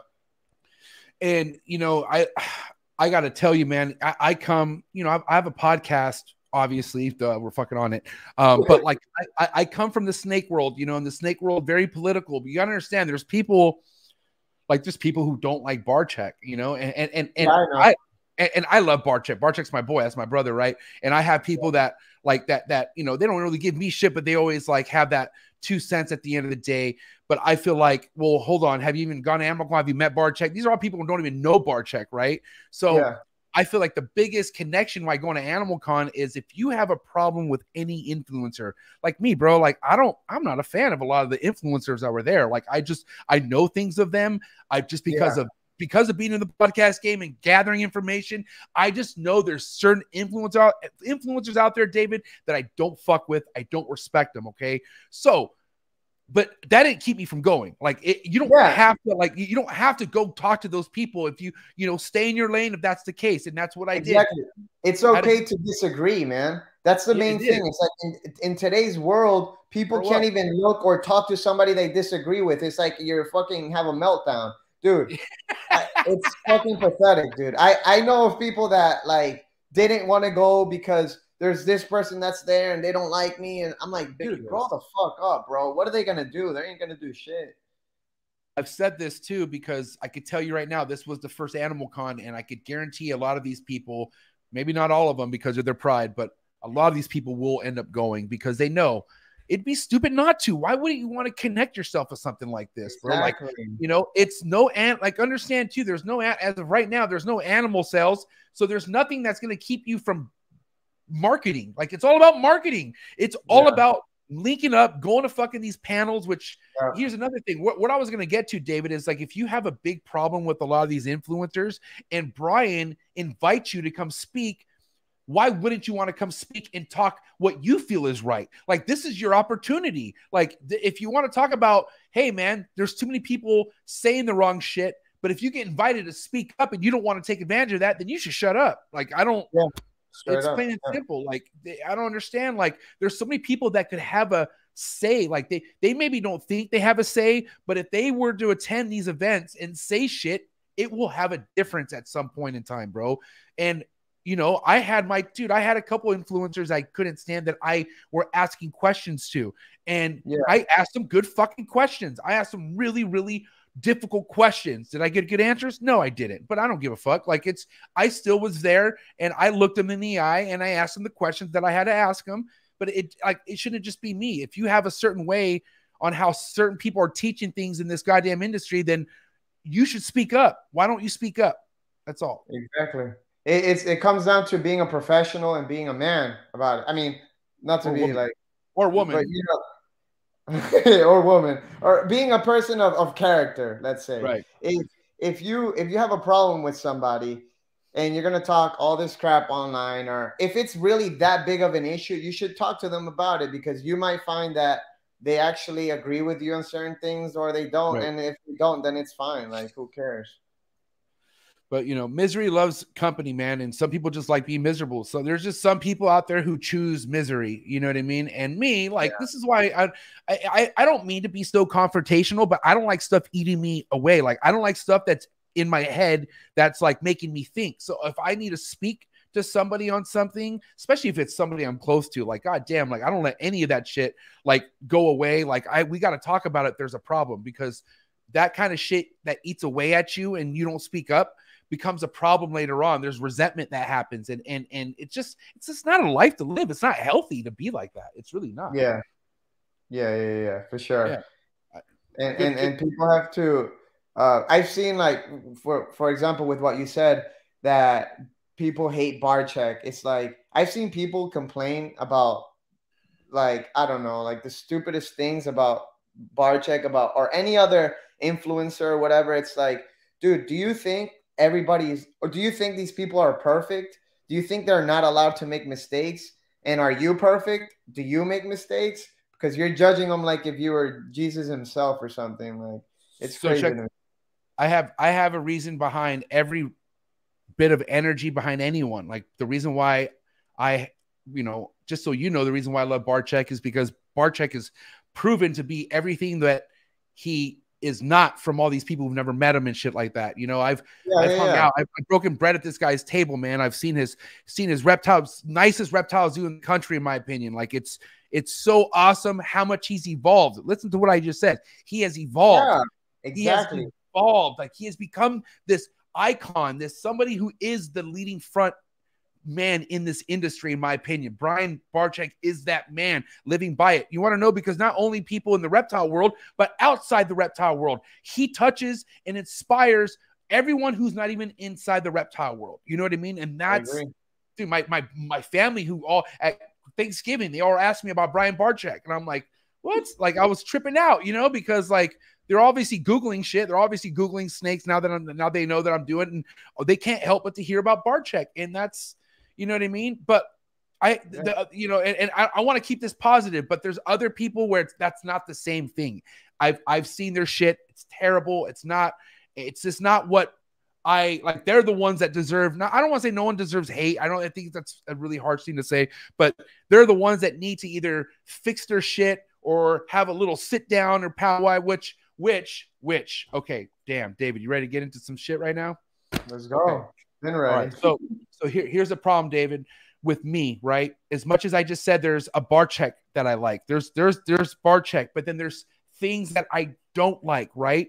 And you know, I I got to tell you, man, I, I come, you know, I, I have a podcast obviously duh, we're fucking on it um, but like I, I come from the snake world you know in the snake world very political but you gotta understand there's people like there's people who don't like Barczyk, you know, and and and, and Yeah, I and, and I love Barczyk. Barczyk's my boy. That's my brother, right? And I have people that like that that you know they don't really give me shit, but they always like have that two cents at the end of the day. But I feel like, well, hold on, have you even gone to Amazon? Have you met Barczyk? These are all people who don't even know Barczyk, right? So yeah. I feel like the biggest connection why going to Animal Con is if you have a problem with any influencer, like me, bro, like I don't, I'm not a fan of a lot of the influencers that were there. Like I just, I know things of them. I just because of because of being in the podcast game and gathering information, I just know there's certain influencers out, influencers out there, David, that I don't fuck with. I don't respect them. Okay, so. But that didn't keep me from going. Like it, you don't Yeah. have to, like you don't have to go talk to those people if you, you know, stay in your lane if that's the case, and that's what I did. It's okay to disagree, man. That's the Yeah, main it thing. It's like in, in today's world, people can't up. even look or talk to somebody they disagree with. It's like you're fucking have a meltdown, dude. I- it's fucking pathetic, dude. I I know of people that like didn't want to go because there's this person that's there and they don't like me, and I'm like, dude, grow the fuck up, bro. What are they gonna do? They ain't gonna do shit. I've said this too because I could tell you right now, this was the first Animal Con, and I could guarantee a lot of these people, maybe not all of them because of their pride, but a lot of these people will end up going because they know it'd be stupid not to. Why wouldn't you want to connect yourself with something like this, bro? Like, you know, it's no and like understand too. There's no as of right now, there's no animal sales, so there's nothing that's going to keep you from marketing. Like it's all about marketing. It's all Yeah. about linking up, going to fucking these panels. Which Yeah. here's another thing. What, what I was going to get to, David, is like if you have a big problem with a lot of these influencers, and Brian invites you to come speak. Why wouldn't you want to come speak and talk what you feel is right? Like this is your opportunity. Like th- if you want to talk about, hey man, there's too many people saying the wrong shit. But if you get invited to speak up and you don't want to take advantage of that, then you should shut up. Like I don't. Straight it's up. plain and Yeah. simple. Like they, I don't understand. Like there's so many people that could have a say. Like they they maybe don't think they have a say, but if they were to attend these events and say shit, it will have a difference at some point in time, bro. And you know, I had my dude. I had a couple influencers I couldn't stand that I were asking questions to, and Yeah. I asked them good fucking questions. I asked them really, really difficult questions. Did I get good answers? No, I didn't. But I don't give a fuck. Like it's, I still was there, and I looked them in the eye, and I asked them the questions that I had to ask them. But it, like, it shouldn't just be me. If you have a certain way on how certain people are teaching things in this goddamn industry, then you should speak up. Why don't you speak up? That's all. Exactly. It, it's it comes down to being a professional and being a man about it. I mean, not to Or be woman. like Or woman. but, you know, or woman, or being a person of, of character. Let's say, right. if if you if you have a problem with somebody and you're gonna talk all this crap online, or if it's really that big of an issue, you should talk to them about it because you might find that they actually agree with you on certain things or they don't, Right. and if they don't, then it's fine. Like, who cares? But you know, misery loves company, man, and some people just like being miserable. So there's just some people out there who choose misery. You know what I mean? And me, like, this is why I, I, I, I don't mean to be so confrontational, but I don't like stuff eating me away. Like, I don't like stuff that's in my head that's like making me think. So if I need to speak to somebody on something, especially if it's somebody I'm close to, like, god damn, like I don't let any of that shit like go away. Like, I we got to talk about it. There's a problem because that kind of shit that eats away at you and you don't speak up becomes a problem later on. There's resentment that happens, and and and it's just it's just not a life to live. It's not healthy to be like that. It's really not. Yeah. Yeah, yeah, yeah, for sure. Yeah. And, and and people have to uh I've seen like for for example with what you said that people hate Barczyk. It's like I've seen people complain about like I don't know, like the stupidest things about Barczyk about or any other influencer or whatever. It's like, dude, do you think everybody's or do you think these people are perfect? Do you think they're not allowed to make mistakes? And are you perfect? Do you make mistakes? Because you're judging them like if you were Jesus himself or something. Like it's So crazy. check- I have I have a reason behind every bit of energy behind anyone. Like the reason why I, you know, just so you know, the reason why I love Barczyk is because Barczyk is proven to be everything that he is not from all these people who've never met him and shit like that. You know, I've Yeah, I've yeah, hung yeah. out. I've, I've broken bread at this guy's table, man. I've seen his seen his reptiles, nicest reptile zoo in the country, in my opinion. Like it's it's so awesome how much he's evolved. Listen to what I just said. He has evolved. Yeah, He has exactly. evolved. Like he has become this icon, this somebody who is the leading front man in this industry, in my opinion. Brian Barczyk is that man living by it. You want to know because not only people in the reptile world, but outside the reptile world, he touches and inspires everyone who's not even inside the reptile world. You know what I mean? And that's dude, my my my family who all at Thanksgiving, they all asked me about Brian Barczyk. And I'm like, what? Like I was tripping out, you know, because like they're obviously Googling shit. They're obviously Googling snakes now that I'm now they know that I'm doing it. And oh, they can't help but to hear about Barczyk. And that's you know what I mean? But I, the, you know, and, and I, I want to keep this positive, but there's other people where it's, that's not the same thing. I've I've seen their shit. It's terrible. It's not. It's just not what I like. They're the ones that deserve. Not. I don't want to say no one deserves hate. I don't. I think that's a really harsh thing to say. But they're the ones that need to either fix their shit or have a little sit down or powwow. Which which which? Okay, damn, David, you ready to get into some shit right now? Let's go. Okay. Been ready. right. So so here, here's the problem, David, with me, right? As much as I just said there's a Barczyk that I like. There's there's there's Barczyk, but then there's things that I don't like, right?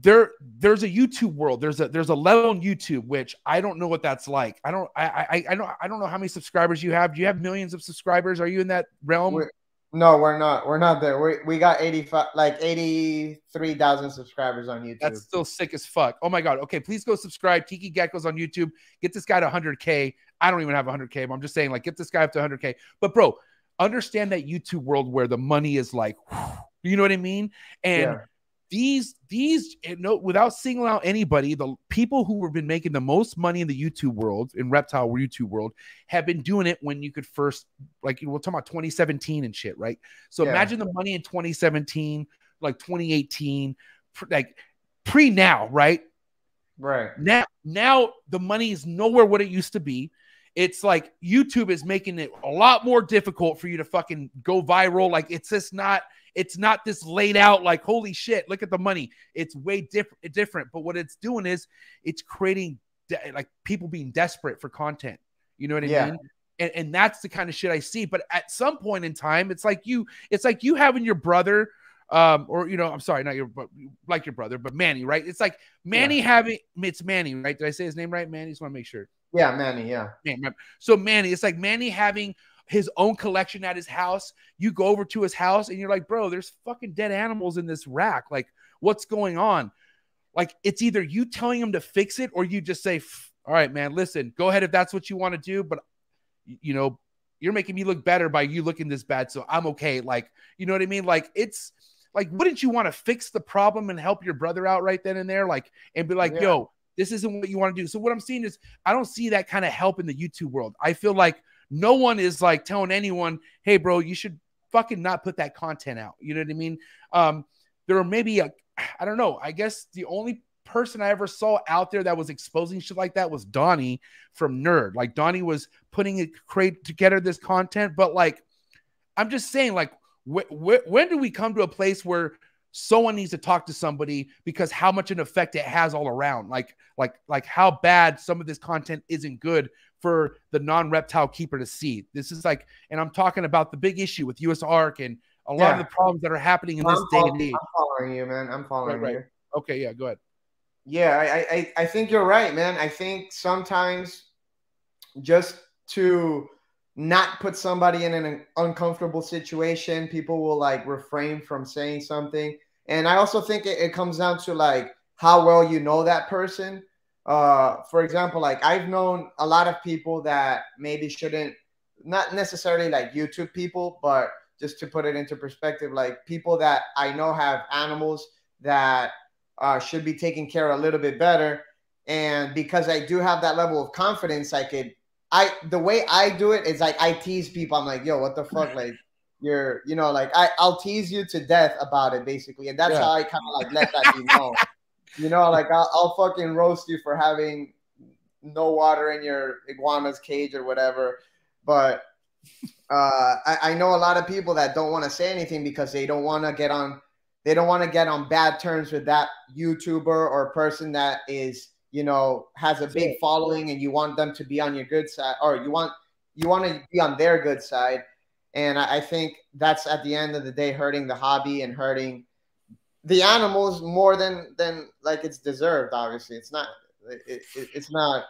There there's a YouTube world. There's a there's a level on YouTube which I don't know what that's like. I don't I I I don't I don't know how many subscribers you have. Do you have millions of subscribers? Are you in that realm? We're- No, we're not. We're not there. We we got eighty five, like eighty three thousand subscribers on YouTube. That's still sick as fuck. Oh my god. Okay, please go subscribe. Tiki Geckos on YouTube. Get this guy to 100k. I don't even have 100k, but I'm just saying, like, get this guy up to 100k. But bro, understand that YouTube world where the money is like, you know what I mean? And Yeah. These these eh, you know, without singling out anybody, the people who have been making the most money in the YouTube world, in reptile YouTube world, have been doing it when you could first, like, we're talking about 2017 and shit, right? So Yeah. imagine the money in 2017, like 2018, pr- like pre now, right? right. Now, now the money is nowhere what it used to be. It's like YouTube is making it a lot more difficult for you to fucking go viral. Like it's just not, it's not this laid out like holy shit, look at the money. It's way different, different. But what it's doing is it's creating de- like people being desperate for content. You know what I Yeah. mean? And, and that's the kind of shit I see. But at some point in time, it's like you, it's like you having your brother, um, or you know, I'm sorry, not your, but like your brother, but Manny, right? It's like Manny having it's Manny, right? Did I say his name right? Manny. Just want to make sure. Yeah, Manny. Yeah. Man. So Manny, it's like Manny having his own collection at his house. You go over to his house and you're like, bro, there's fucking dead animals in this rack. Like, what's going on? Like, it's either you telling him to fix it or you just say, all right, man, listen, go ahead if that's what you want to do. But you know, you're making me look better by you looking this bad. So I'm okay. Like, you know what I mean? Like, it's like, wouldn't you want to fix the problem and help your brother out right then and there? Like, and be like, Yeah. yo, this isn't what you want to do. So what I'm seeing is I don't see that kind of help in the YouTube world. I feel like no one is like telling anyone, hey, bro, you should fucking not put that content out. You know what I mean? Um, there are maybe a, I don't know. I guess the only person I ever saw out there that was exposing shit like that was Donnie from Nerd. Like Donnie was putting it create together this content, but like I'm just saying, like, wh- wh- when do we come to a place where someone needs to talk to somebody because how much an effect it has all around? Like, like, like how bad some of this content isn't good for the non-reptile keeper to see. This is like, and I'm talking about the big issue with USARK and a lot of the problems that are happening in I'm, this day and age. I'm following you, man. I'm following right. you. Okay, yeah, go ahead. Yeah, I, I- I, I think you're right, man. I think sometimes just to not put somebody in an uncomfortable situation, people will like refrain from saying something. And I also think it, it comes down to like how well you know that person. Uh, for example, like I've known a lot of people that maybe shouldn't, not necessarily like YouTube people, but just to put it into perspective, like people that I know have animals that uh, should be taken care of a little bit better. And because I do have that level of confidence, I could, I, the way I do it is like I tease people. I'm like, yo, what the fuck? Like, you're, you know, like I, I'll tease you to death about it basically. And that's Yeah. how I kind of like let that be known. you know, like I'll, I'll fucking roast you for having no water in your iguana's cage or whatever. But uh, I, I know a lot of people that don't want to say anything because they don't want to get on they don't want to get on bad terms with that YouTuber or person that is, you know, has a big following and you want them to be on your good side or you want you want to be on their good side. And I, I think that's at the end of the day hurting the hobby and hurting the animals more than than like it's deserved. Obviously, it's not. It, it, it's not.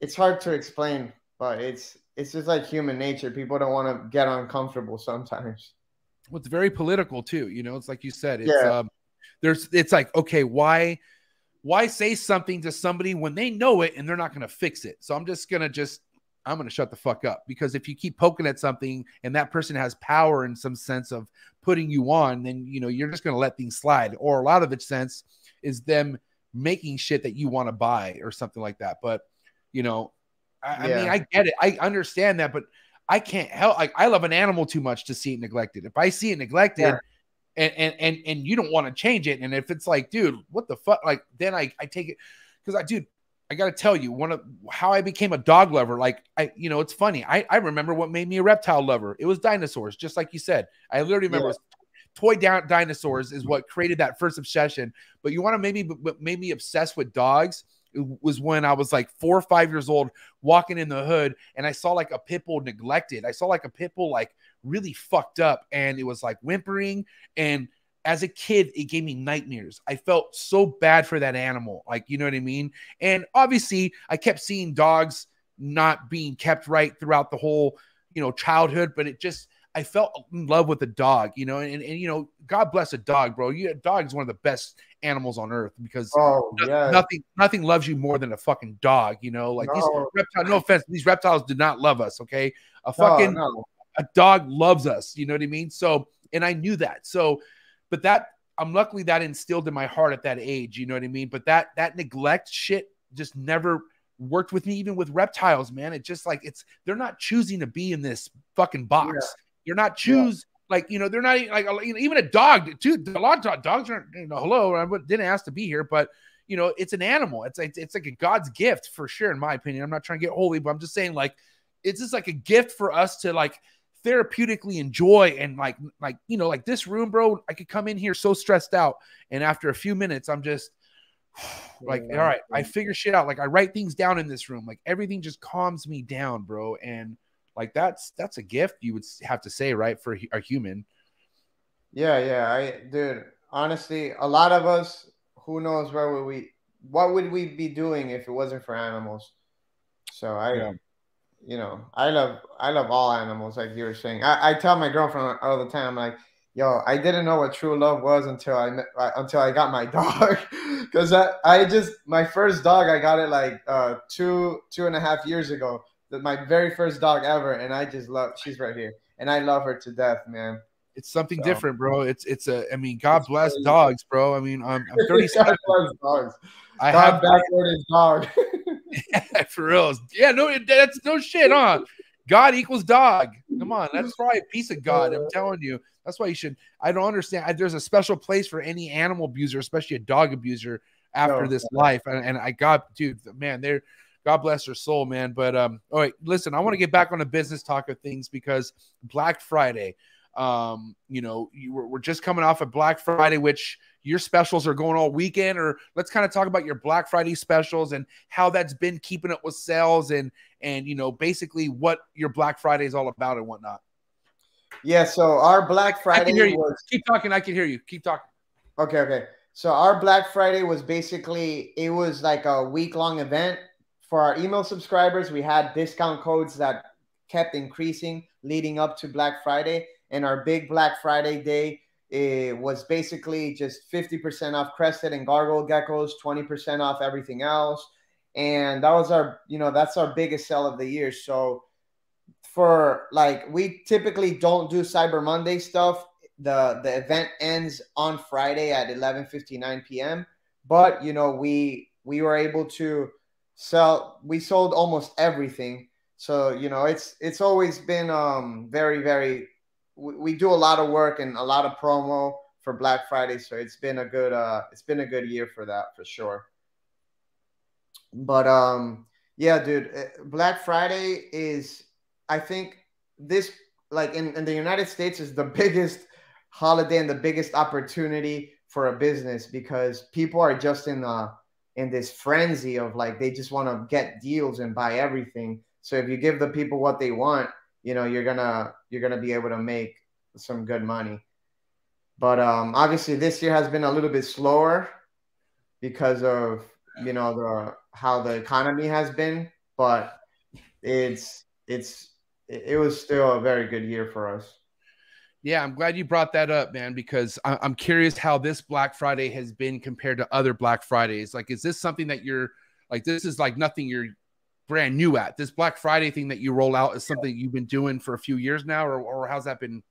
It's hard to explain, but it's it's just like human nature. People don't want to get uncomfortable sometimes. Well, it's very political too. You know, it's like you said. It's Yeah. um, there's. It's like okay, why, why say something to somebody when they know it and they're not going to fix it? So I'm just gonna just. I'm going to shut the fuck up because if you keep poking at something and that person has power in some sense of putting you on, then you know you're just going to let things slide. Or a lot of its sense is them making shit that you want to buy or something like that. But you know, I, I mean, I get it, I understand that, but I can't help. Like, I love an animal too much to see it neglected. If I see it neglected, Yeah. and and and and you don't want to change it, and if it's like, dude, what the fuck? Like, then I I take it because I, dude. I got to tell you, one of how I became a dog lover. Like I, you know, it's funny. I, I remember what made me a reptile lover. It was dinosaurs, just like you said. I literally remember Yeah. toy down dinosaurs is what created that first obsession. But you want to maybe what made me obsessed with dogs It was when I was like four or five years old, walking in the hood, and I saw like a pit bull neglected. I saw like a pit bull like really fucked up, and it was like whimpering. And as a kid, it gave me nightmares. I felt so bad for that animal, like you know what I mean. And obviously, I kept seeing dogs not being kept right throughout the whole, you know, childhood. But it just, I felt in love with the dog, you know. And, and you know, God bless a dog, bro. You, a dog is one of the best animals on earth because Oh no- yeah, nothing nothing loves you more than a fucking dog, you know. Like these reptiles, no offense, these reptiles do not love us, okay? A No, fucking no. a dog loves us, you know what I mean? So, and I knew that. So, but that I'm luckily that instilled in my heart at that age, you know what I mean? But that that neglect shit just never worked with me even with reptiles, man. It just like it's they're not choosing to be in this fucking box. You're not choose like you know they're not like even a dog too. A lot of dog- dogs aren't you know hello. I didn't ask to be here, but you know it's an animal. It's like it's like a God's gift for sure, in my opinion. I'm not trying to get holy, but I'm just saying like it's just like a gift for us to like therapeutically enjoy and like like you know like this room, bro. I could come in here so stressed out, and after a few minutes, I'm just like all right i figure shit out like i write things down in this room like everything just calms me down bro and like that's that's a gift you would have to say right for a human Yeah, yeah. I dude, honestly, a lot of us, who knows where would we what would we be doing if it wasn't for animals? So I Yeah. You know, I love I love all animals, like you were saying. I, I tell my girlfriend all the time, like, yo, I didn't know what true love was until I met uh, until I got my dog. Cause I, I just my first dog, I got it like uh two two and a half years ago. My very first dog ever, and I just love she's right here. And I love her to death, man. it's something So- different bro it's it's a i mean god It's bless crazy. dogs bro i mean i'm, I'm 37 God loves dogs. i God have backward dog. for real. Yeah no that's no shit huh? God equals dog. Come on that's probably a piece of god i'm telling you. That's why you should i don't understand. I, there's a special place for any animal abuser especially a dog abuser after No, this life. And, and i got dude man they're god bless their soul man. But um all right listen i want to get back on the business talk of things because black friday um you know you were, we're just coming off of black friday which your specials are going all weekend or let's kind of talk about your black friday specials and how that's been keeping up with sales and and you know basically what your black friday is all about and whatnot yeah, so our Black i Friday can hear you was keep talking i can hear you keep talking okay, okay. So our Black Friday was basically it was like a week long event for our email subscribers. We had discount codes that kept increasing leading up to Black Friday, and our big Black Friday day it was basically just 50% off crested and gargoyle geckos, 20% off everything else. And that was our, you know, that's our biggest sell of the year. So for like we typically don't do Cyber Monday stuff. The the event ends on Friday at 11:59 p.m. But you know, we we were able to sell we sold almost everything. So, you know, it's it's always been um very very we, do a lot of work and a lot of promo for Black Friday, so it's been a good uh it's been a good year for that for sure. But um yeah, dude, eh, Black Friday is I think this like in, in the United States is the biggest holiday and the biggest opportunity for a business because people are just in uh in this frenzy of like they just want to get deals and buy everything. So if you give the people what they want, you know, you're gonna you're gonna be able to make some good money. But um obviously this year has been a little bit slower because of you know the how the economy has been, but it's it's it was still a very good year for us. Yeah, I'm glad you brought that up, man, because I'm curious how this Black Friday has been compared to other Black Fridays. Like, is this something that you're like, this is like nothing you're brand new at? This Black Friday thing that you roll out is something you've been doing for a few years now, or, or how's that been?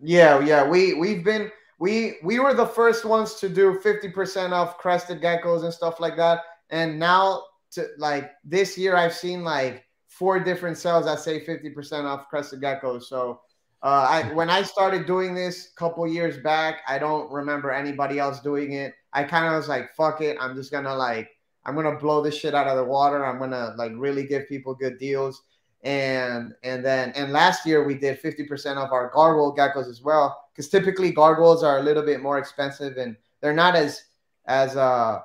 Yeah, yeah, we we've been we we were the first ones to do 50% off crested geckos and stuff like that. And now to like this year I've seen like four different sales that say 50% off crested geckos. So uh, I when I started doing this a couple years back, I don't remember anybody else doing it. I kind of was like, fuck it, I'm just gonna like I'm gonna blow this shit out of the water. I'm gonna like really give people good deals. And and then and last year we did 50% of our gargoyle geckos as well. Because typically gargoyles are a little bit more expensive and they're not as as uh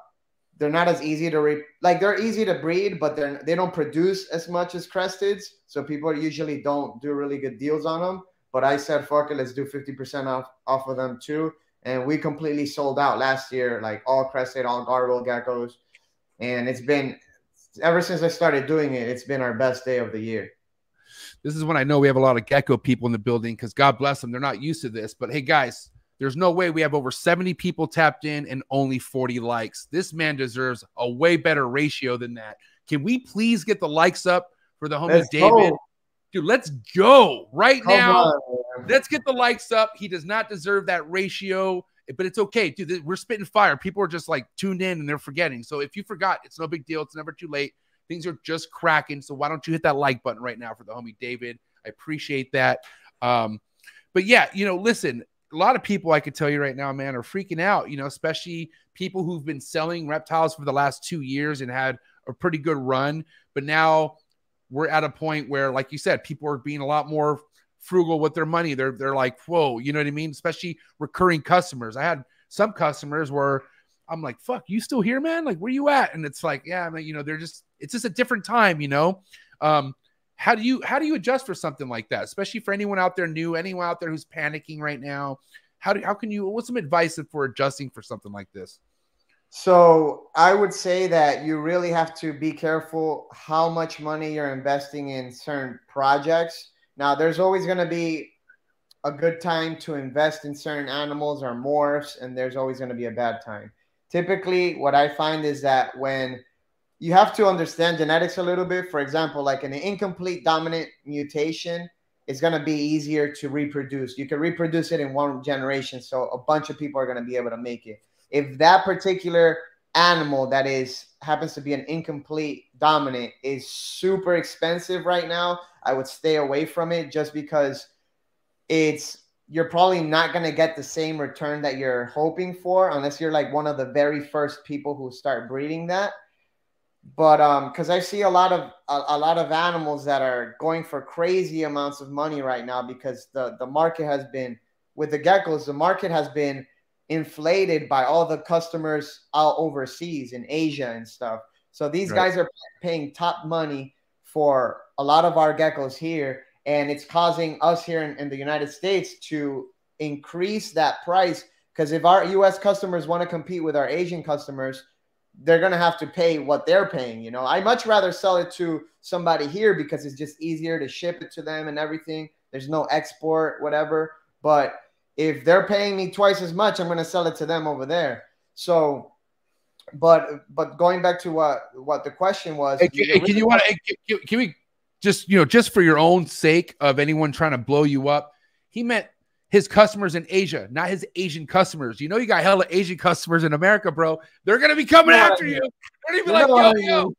they're not as easy to re- like they're easy to breed, but they're they don't produce as much as cresteds. So people usually don't do really good deals on them. But I said, fuck it, let's do 50% off off of them too. And we completely sold out last year, like all crested, all gargoyle geckos. And it's been ever since I started doing it, it's been our best day of the year. This is when I know we have a lot of gecko people in the building because God bless them, they're not used to this. But hey, guys, there's no way we have over 70 people tapped in and only 40 likes. This man deserves a way better ratio than that. Can we please get the likes up for the homie Let's David? go. Dude, let's go right Come now. on. Let's get the likes up. He does not deserve that ratio, but it's okay, dude. We're spitting fire. People are just like tuned in and they're forgetting. So if you forgot, it's no big deal. It's never too late. Things are just cracking. So why don't you hit that like button right now for the homie David? I appreciate that. Um, but yeah, you know, listen, a lot of people I could tell you right now, man, are freaking out, you know, especially people who've been selling reptiles for the last two years and had a pretty good run. But now we're at a point where, like you said, people are being a lot more frugal with their money. They're they're like, whoa, you know what I mean? Especially recurring customers. I had some customers where I'm like, fuck, you still here, man? Like, where you at? And it's like, yeah, I mean, you know, they're just it's just a different time, you know. Um, how do you how do you adjust for something like that, especially for anyone out there new, anyone out there who's panicking right now? How do how can you what's some advice for adjusting for something like this? So I would say that you really have to be careful how much money you're investing in certain projects. Now, there's always going to be a good time to invest in certain animals or morphs, and there's always going to be a bad time. Typically, what I find is that when you have to understand genetics a little bit, for example, like an incomplete dominant mutation is going to be easier to reproduce. You can reproduce it in one generation, so a bunch of people are going to be able to make it if that particular animal that is happens to be an incomplete dominant is super expensive right now, I would stay away from it just because it's you're probably not going to get the same return that you're hoping for unless you're like one of the very first people who start breeding that. But um cuz I see a lot of a, a lot of animals that are going for crazy amounts of money right now because the the market has been with the geckos, the market has been inflated by all the customers out overseas in Asia and stuff. So these Right. guys are paying top money for a lot of our geckos here, and it's causing us here in, in the United States to increase that price. Because if our US customers want to compete with our Asian customers, they're gonna have to pay what they're paying. You know, I much rather sell it to somebody here because it's just easier to ship it to them and everything. There's no export, whatever. But if they're paying me twice as much, I'm going to sell it to them over there. So, but but going back to what what the question was, Hey, can, can you want to? Can, can we just you know just for your own sake of anyone trying to blow you up? He meant his customers in Asia, not his Asian customers. You know, you got hella Asian customers in America, bro. They're gonna be coming Yeah. after you. They're gonna be like, yo, yo.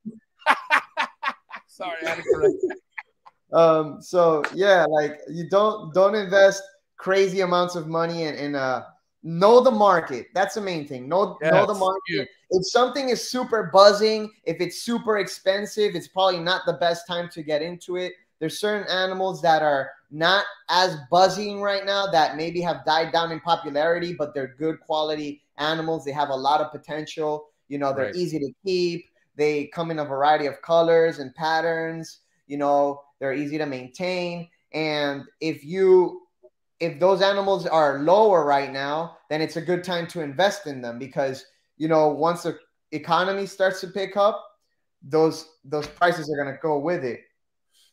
Sorry, I had to correct. um so yeah like you don't don't invest crazy amounts of money and, in uh know the market that's the main thing know know the market huge. if something is super buzzing if it's super expensive it's probably not the best time to get into it there's certain animals that are not as buzzing right now that maybe have died down in popularity, but they're good quality animals. They have a lot of potential. You know, they're Right. easy to keep. They come in a variety of colors and patterns. You know, they're easy to maintain. And if you if those animals are lower right now, then it's a good time to invest in them because you know once the economy starts to pick up, those those prices are going to go with it.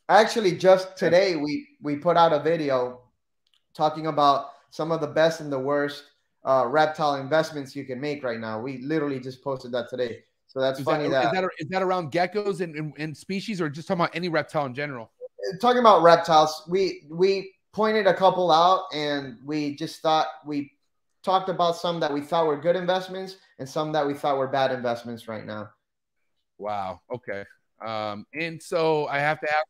Actually, just today we we put out a video talking about some of the best and the worst uh, reptile investments you can make right now. We literally just posted that today, so that's Is funny that, that, is that is that around geckos and, and, and species, or just talking about any reptile in general? talking about reptiles. We we pointed a couple out, and we just thought we talked about some that we thought were good investments and some that we thought were bad investments right now. Wow. Okay. Um, and so I have to ask.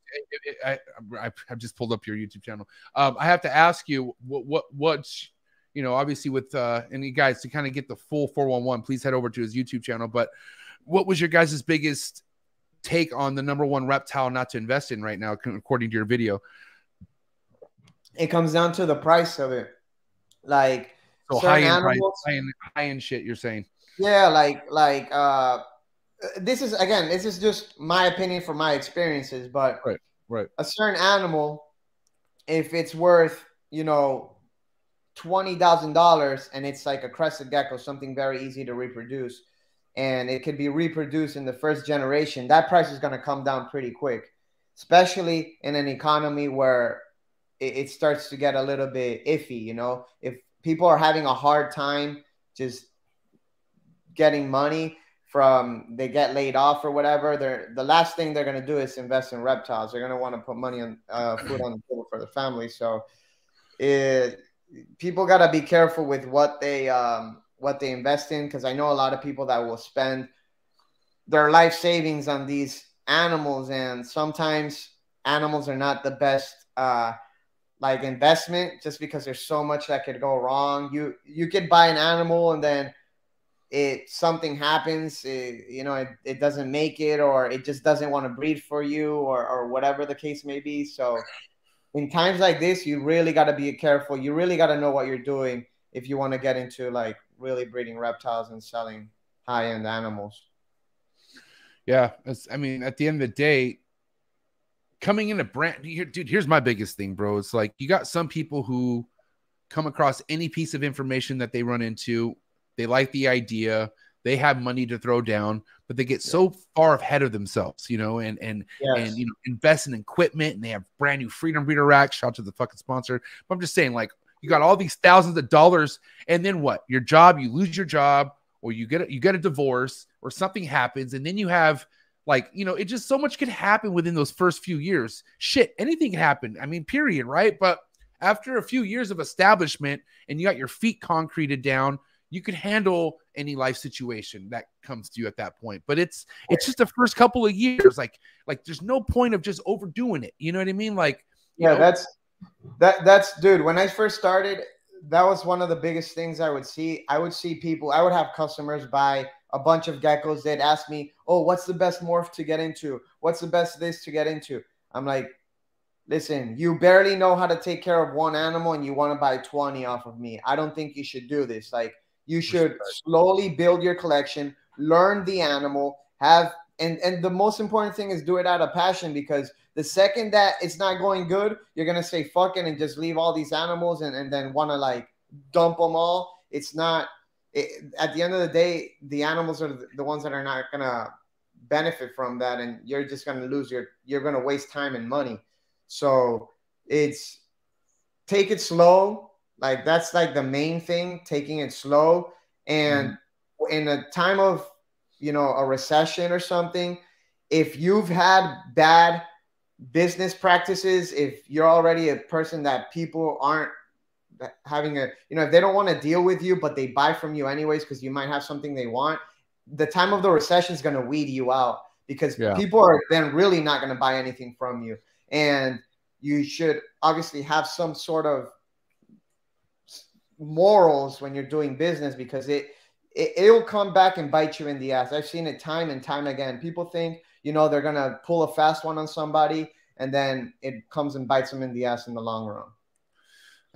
I, I, I've just pulled up your YouTube channel. Um, I have to ask you what what what's you know obviously with uh, and you guys to kind of get the full four one one. Please head over to his YouTube channel. But what was your guys' biggest take on the number one reptile not to invest in right now, according to your video? It comes down to the price of it. Like So certain high end price, animals- high end, high end shit. You're saying? Yeah, like like uh this is again, this is just my opinion from my experiences, but Right, right. a certain animal, if it's worth, you know, twenty thousand dollars and it's like a crested gecko, something very easy to reproduce, and it could be reproduced in the first generation, that price is gonna come down pretty quick, especially in an economy where it, it starts to get a little bit iffy, you know. If people are having a hard time just getting money from they get laid off or whatever, they're the last thing they're gonna do is invest in reptiles. They're gonna want to put money on uh, food on the table for the family. So, it people gotta be careful with what they um, what they invest in because I know a lot of people that will spend their life savings on these animals, and sometimes animals are not the best. Uh, like investment just because there's so much that could go wrong. You you could buy an animal and then it something happens it, you know it, it doesn't make it or it just doesn't want to breed for you or or whatever the case may be. So in times like this you really got to be careful. You really got to know what you're doing if you want to get into like really breeding reptiles and selling high-end animals. Yeah, I mean, at the end of the day, coming in a brand, here, dude. Here's my biggest thing, bro. It's like you got some people who come across any piece of information that they run into, they like the idea, they have money to throw down, but they get so far ahead of themselves, you know, and and yes. and you know, invest in equipment, and they have brand new Freedom Breeder racks. Shout out to the fucking sponsor. But I'm just saying, like, you got all these thousands of dollars, and then what? Your job, you lose your job, or you get a, you get a divorce, or something happens, and then you have like you know, it just so much could happen within those first few years. Shit, anything can happen. I mean, period, right? But after a few years of establishment, and you got your feet concreted down, you could handle any life situation that comes to you at that point. But it's it's just the first couple of years, like like there's no point of just overdoing it. You know what I mean? Like yeah know, that's that that's dude when i first started that was one of the biggest things i would see i would see people i would have customers buy a bunch of geckos. They'd ask me oh what's the best morph to get into? What's the best this to get into? I'm like listen you barely know how to take care of one animal and you want to buy 20 off of me. I don't think you should do this. Like you should slowly build your collection learn the animal have and and the most important thing is do it out of passion because the second that it's not going good, you're gonna say fucking and just leave all these animals and, and then want to like dump them all. It's not. It, at the end of the day, the animals are the- the ones that are not gonna benefit from that, and you're just gonna lose your. You're gonna waste time and money. So it's take it slow. Like that's like the main thing. Taking it slow, and mm-hmm. in a time of you know a recession or something, if you've had bad business practices if you're already a person that people aren't having a you know if they don't want to deal with you but they buy from you anyways because you might have something they want the time of the recession is going to weed you out because Yeah. people are then really not going to buy anything from you and you should obviously have some sort of morals when you're doing business because it, it it'll come back and bite you in the ass i've seen it time and time again people think you know they're gonna pull a fast one on somebody and then it comes and bites them in the ass in the long run.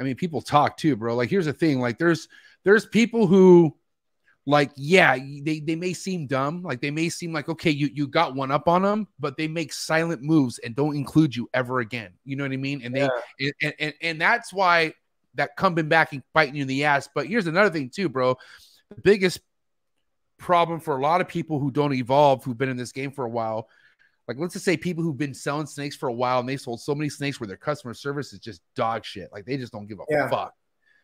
I mean, people talk too, bro. Like, here's the thing: like, there's there's people who, like, yeah, they they may seem dumb, like they may seem like okay, you you got one up on them, but they make silent moves and don't include you ever again. You know what I mean? And they Yeah. and, and and that's why that coming back and biting you in the ass. But here's another thing too, bro. The biggest problem for a lot of people who don't evolve, who've been in this game for a while, like let's just say people who've been selling snakes for a while and they sold so many snakes where their customer service is just dog shit. Like they just don't give a Yeah. fuck.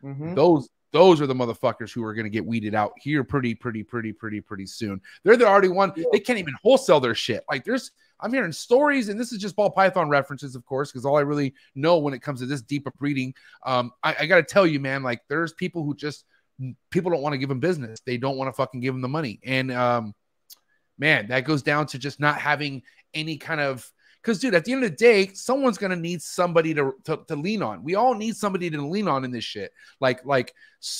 Mhm. Those those are the motherfuckers who are going to get weeded out here pretty, pretty, pretty, pretty, pretty soon. They're the already one. They can't even wholesale their shit. Like there's, I'm hearing stories, and this is just ball python references, of course, because all I really know when it comes to this deep of breeding, um, I, I got to tell you, man, like there's people who just people don't want to give them business. They don't want to fucking give them the money, and um, man, that goes down to just not having any kind of because dude at the end of the day someone's gonna need somebody to, to, to lean on. We all need somebody to lean on in this shit. Like like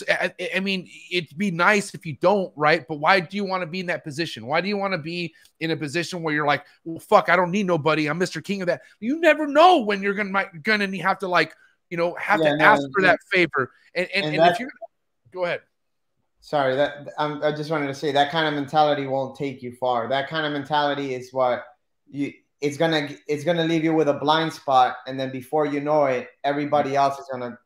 I mean it'd be nice if you don't right? But why do you want to be in that position? Why do you want to be in a position where you're like well fuck i don't need nobody. I'm mr king of that. You never know when you're gonna might, gonna have to like you know have Yeah, to no, ask for yeah. that favor. And and, And and if you're go ahead Sorry, that I'm, I just wanted to say that kind of mentality won't take you far. That kind of mentality is what you. It's gonna it's gonna leave you with a blind spot, and then before you know it, everybody mm-hmm. else is gonna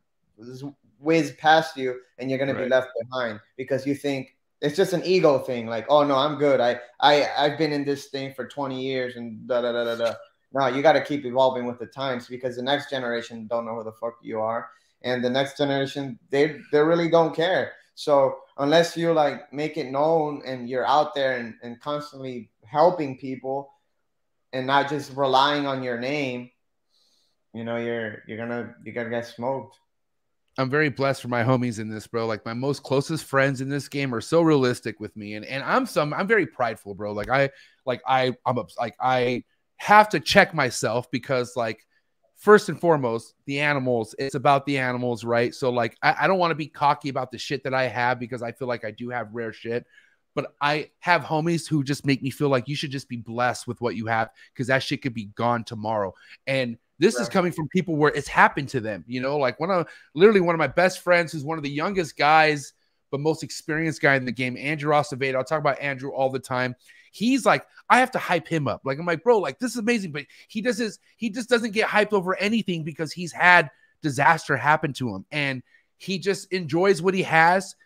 whiz past you, and you're gonna be left behind because you think it's just an ego thing. Like, oh no, I'm good. I I I've been in this thing for 20 years, and da da da da da. No, you got to keep evolving with the times because the next generation don't know who the fuck you are, and the next generation they they really don't care. So unless you like make it known and you're out there and, and constantly helping people and not just relying on your name, you know, you're you're gonna you're gonna get smoked. I'm very blessed for my homies in this, bro. Like my most closest friends in this game are so realistic with me, and and I'm some I'm very prideful, bro. Like I like I I'm like I have to check myself because like first and foremost the animals. It's about the animals, right? So like I, I don't want to be cocky about the shit that I have because I feel like I do have rare shit. But I have homies who just make me feel like you should just be blessed with what you have because that shit could be gone tomorrow. And this is coming from people where it's happened to them, you know, like one of literally one of my best friends who's one of the youngest guys but most experienced guy in the game andrew Acevedo. i'll talk about andrew all the time. He's like i have to hype him up. Like i'm like bro like this is amazing but he does his he just doesn't get hyped over anything because he's had disaster happen to him. And he just enjoys what he has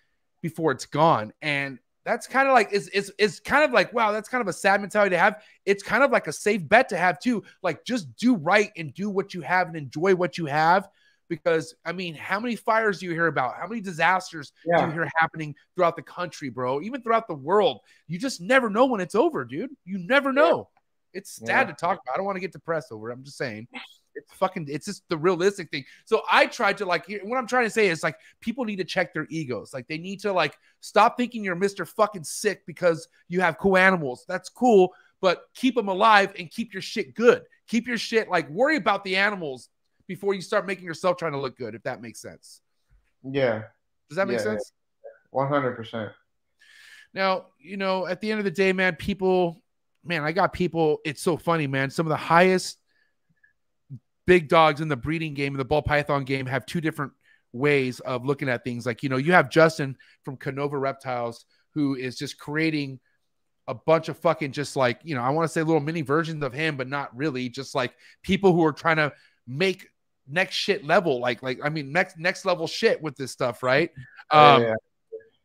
before it's gone. And that's kind of like it's, it's it's kind of like wow that's kind of a sad mentality to have. It's kind of like a safe bet to have too. Like just do right and do what you have and enjoy what you have because I mean, how many fires do you hear about? How many disasters do you hear happening throughout the country, bro? Even throughout the world. You just never know when it's over, dude. You never know. It's sad Yeah. to talk about. I don't want to get depressed over it. I'm just saying. It's fucking it's just the realistic thing. So I tried to like what I'm trying to say is like people need to check their egos. Like they need to like stop thinking you're Mr. fucking sick because you have cool animals. That's cool, but keep them alive and keep your shit good. Keep your shit like worry about the animals before you start making yourself trying to look good, if that makes sense. Yeah, Does that make Yeah, sense? one hundred percent. Now, you know, at the end of the day, man, people, man, I got people. It's so funny, man. Some of the highest big dogs in the breeding game, in the ball python game, have two different ways of looking at things. Like, you know, you have Justin from Canova Reptiles, who is just creating a bunch of fucking just like, you know, I want to say little mini versions of him, but not really. Just like people who are trying to make next shit level, like, like, I mean, next, next level shit with this stuff, right? Um, yeah,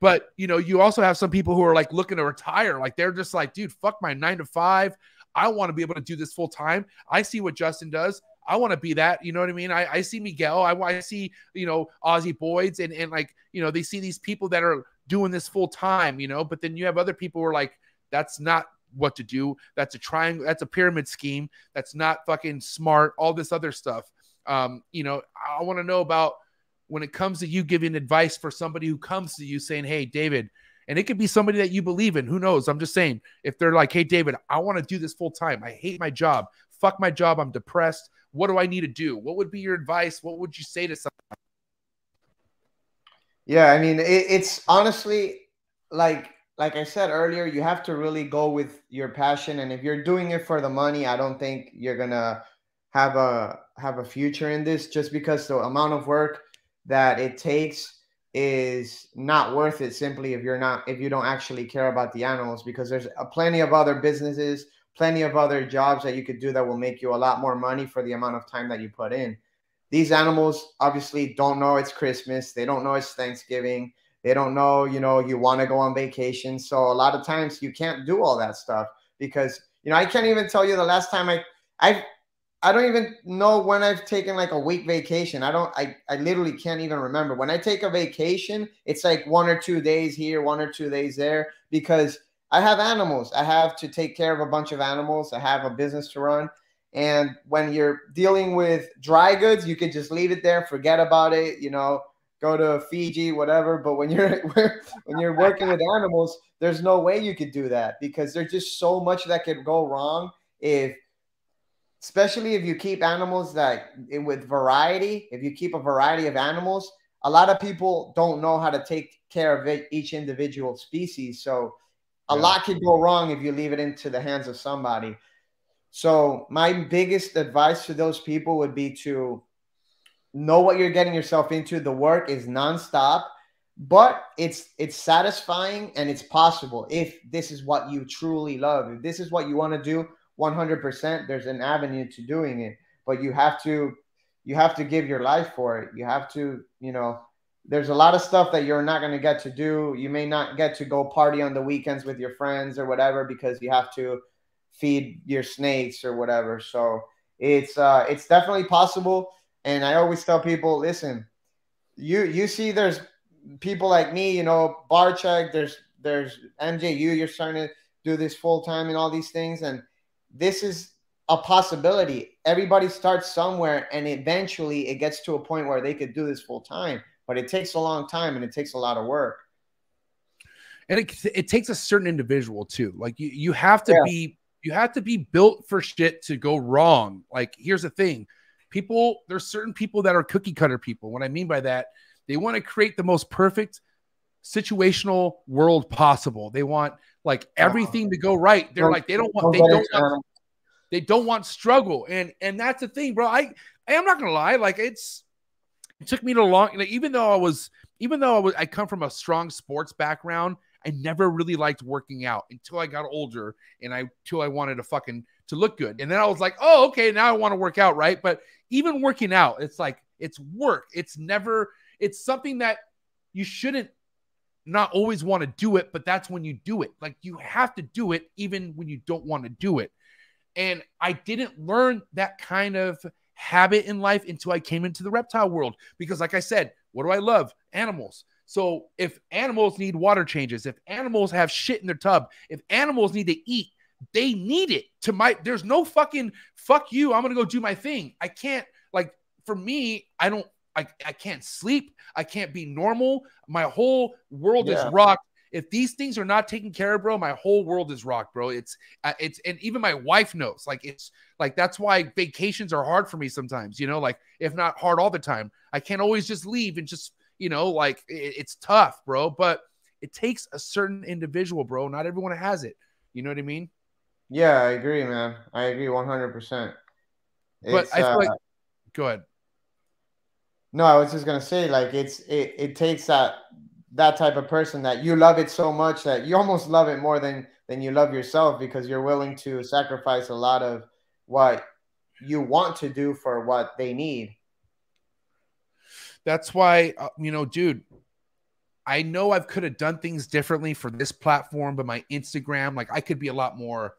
but you know, you also have some people who are like looking to retire. Like they're just like, dude, fuck my nine to five. I want to be able to do this full time. I see what Justin does. I want to be that. You know what I mean? I, I see Miguel. I, I see, you know, Aussie Boyds and, and like, you know, they see these people that are doing this full time, you know, but then you have other people who are like, that's not what to do. That's a triangle. That's a pyramid scheme. That's not fucking smart. All this other stuff. Um, you know, I want to know about when it comes to you giving advice for somebody who comes to you saying, Hey, David, and it could be somebody that you believe in. Who knows? I'm just saying, if they're like, Hey, David, I want to do this full time. I hate my job. Fuck my job. I'm depressed. What do I need to do? What would be your advice? What would you say to someone? yeah. I mean, it, it's honestly like like I said earlier, you have to really go with your passion, and if you're doing it for the money, I don't think you're gonna have a have a future in this just because the amount of work that it takes is not worth it simply if you're not if you don't actually care about the animals because there's a, plenty of other businesses plenty of other jobs that you could do that will make you a lot more money for the amount of time that you put in. These animals obviously don't know it's christmas. They don't know it's thanksgiving. They don't know you know you want to go on vacation. So a lot of times you can't do all that stuff because you know i can't even tell you the last time i i I don't even know when I've taken like a week vacation. I don't I, I literally can't even remember. When I take a vacation, it's like one or two days here, one or two days there because I have animals. I have to take care of a bunch of animals. I have a business to run. And when you're dealing with dry goods, you could just leave it there, forget about it, you know, go to Fiji, whatever. But when you're when you're working with animals, there's no way you could do that because there's just so much that could go wrong if especially if you keep animals that eh, with variety, if you keep a variety of animals, a lot of people don't know how to take care of it, each individual species. So a yeah. lot could go wrong if you leave it into the hands of somebody. So my biggest advice to those people would be to know what you're getting yourself into. The work is nonstop, but it's it's satisfying and it's possible if this is what you truly love. If this is what you want to do, 100% there's an avenue to doing it but you have to you have to give your life for it. You have to you know there's a lot of stuff that you're not going to get to do. You may not get to go party on the weekends with your friends or whatever because you have to feed your snakes or whatever. So it's uh it's definitely possible and i always tell people listen you you see there's people like me you know Barczyk there's there's MJ you're starting to do this full time and all these things and this is a possibility. Everybody starts somewhere, and eventually it gets to a point where they could do this full time. But it takes a long time, and it takes a lot of work. And it, it takes a certain individual too. Like you, you have to yeah. be you have to be built for shit to go wrong. Like here's the thing, people there's certain people that are cookie cutter people. What I mean by that, they want to create the most perfect situational world possible. They want like everything to go right. They're like they don't want they don't want, they don't want struggle. And and that's the thing, bro. I I am not gonna lie, like it's it took me to long like, even though I was even though I was I come from a strong sports background, I never really liked working out until I got older and I until I wanted to fucking to look good. And then I was like, oh, okay, now I want to work out, right? But even working out, it's like it's work. It's never, it's something that you shouldn't not always want to do it, but that's when you do it. Like you have to do it even when you don't want to do it. And I didn't learn that kind of habit in life until I came into the reptile world because, like I said, what do I love? Animals. So if animals need water changes, if animals have shit in their tub, if animals need to eat, they need it to my there's no fucking fuck you. I'm gonna go do my thing. I can't like for me, I don't I, I can't sleep. I can't be normal. My whole world yeah. is rocked. If these things are not taken care of, bro, my whole world is rocked, bro. It's uh, it's and even my wife knows. Like it's like that's why vacations are hard for me sometimes. You know, like if not hard all the time, I can't always just leave and just you know like it, it's tough, bro. But it takes a certain individual, bro. Not everyone has it. You know what I mean? Yeah, I agree, man. I agree 100. percent But I feel uh, like, go ahead. No, I was just gonna say, like it's it, it takes that that type of person that you love it so much that you almost love it more than than you love yourself because you're willing to sacrifice a lot of what you want to do for what they need. That's why, uh, you know, dude, I know I could have done things differently for this platform, but my Instagram, like I could be a lot more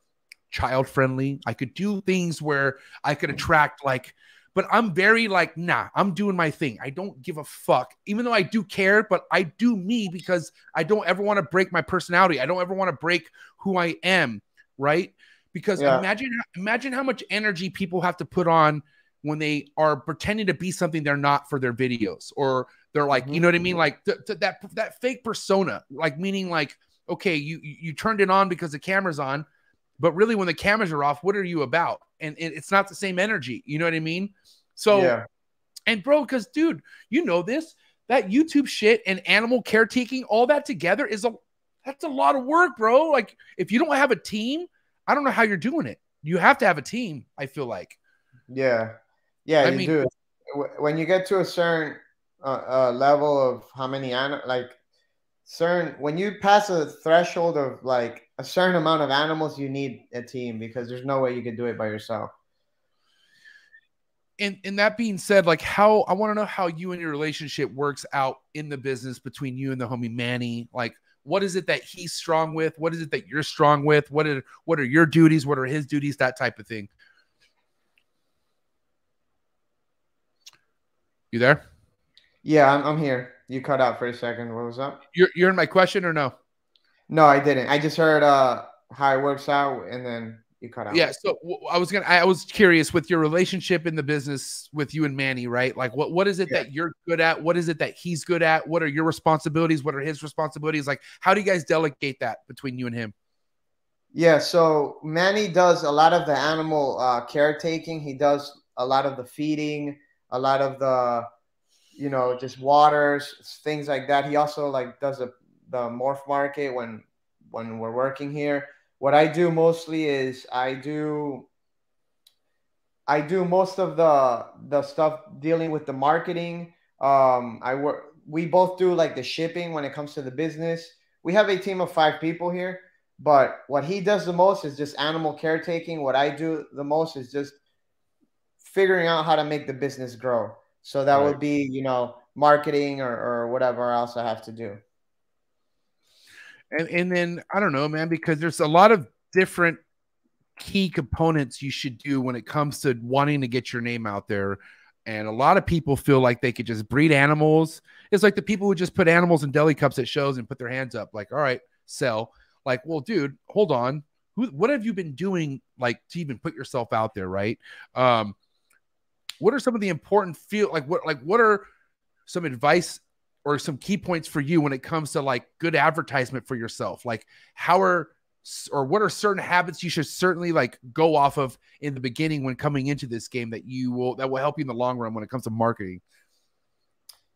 child friendly. I could do things where I could attract like but I'm very like, nah, I'm doing my thing. I don't give a fuck, even though I do care, but I do me because I don't ever want to break my personality. I don't ever want to break who I am, right? Because yeah. imagine imagine how much energy people have to put on when they are pretending to be something they're not for their videos, or they're like, mm-hmm. you know what I mean, like th- th- that that fake persona, like meaning like, okay, you you turned it on because the camera's on, but really when the cameras are off, what are you about? And, and it's not the same energy. You know what I mean? So, yeah. and bro, because dude, you know this that YouTube shit and animal caretaking, all that together is a that's a lot of work, bro. Like if you don't have a team, I don't know how you're doing it. You have to have a team. I feel like. Yeah, yeah, I you mean- do. When you get to a certain uh, uh, level of how many an- like certain when you pass a threshold of like a certain amount of animals, you need a team because there's no way you could do it by yourself. and and that being said, like how I want to know how you and your relationship works out in the business between you and the homie Manny. Like, what is it that he's strong with? What is it that you're strong with? What are what are your duties? What are his duties? That type of thing. You there? Yeah, I'm, I'm here. You cut out for a second. What was up? You're you're in my question or no? No, I didn't. I just heard uh how it works out, and then you cut out. Yeah. So I was gonna. I was curious with your relationship in the business with you and Manny, right? Like, what what is it Yeah. that you're good at? What is it that he's good at? What are your responsibilities? What are his responsibilities? Like, how do you guys delegate that between you and him? Yeah, so Manny does a lot of the animal uh, caretaking. He does a lot of the feeding, a lot of the, you know, just waters, things like that. He also like does a, the morph market when when we're working here. What I do mostly is I do I do most of the the stuff dealing with the marketing. Um, I work. We both do like the shipping when it comes to the business. We have a team of five people here. But what he does the most is just animal caretaking. What I do the most is just figuring out how to make the business grow. So that Right. would be, you know, marketing or, or whatever else I have to do. And and then I don't know, man, because there's a lot of different key components you should do when it comes to wanting to get your name out there. And a lot of people feel like they could just breed animals. It's like the people who just put animals in deli cups at shows and put their hands up, like, all right, sell. Like, well, dude, hold on. Who what have you been doing like to even put yourself out there, right? Um, what are some of the important feel like what like what are some advice or some key points for you when it comes to like good advertisement for yourself like how are or what are certain habits you should certainly like go off of in the beginning when coming into this game that you will that will help you in the long run when it comes to marketing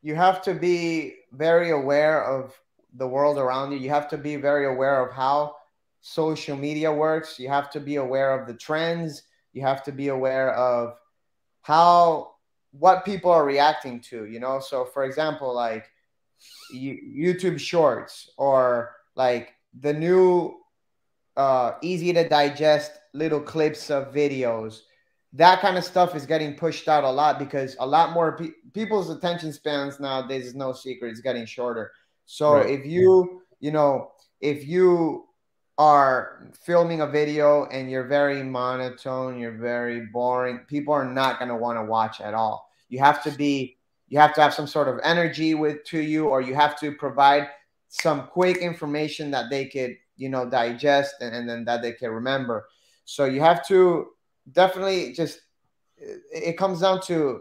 You have to be very aware of the world around you. You have to be very aware of how social media works. You have to be aware of the trends. You have to be aware of how what people are reacting to, you know? So for example, like YouTube shorts or like the new uh easy to digest little clips of videos. That kind of stuff is getting pushed out a lot because a lot more pe- people's attention spans nowadays is no secret, it's getting shorter. So Right. if you, you know, if you are filming a video and you're very monotone, you're very boring, people are not going to want to watch at all. You have to be you have to have some sort of energy with to you or you have to provide some quick information that they could, you know, digest and, and then that they can remember. So you have to definitely just it, comes down to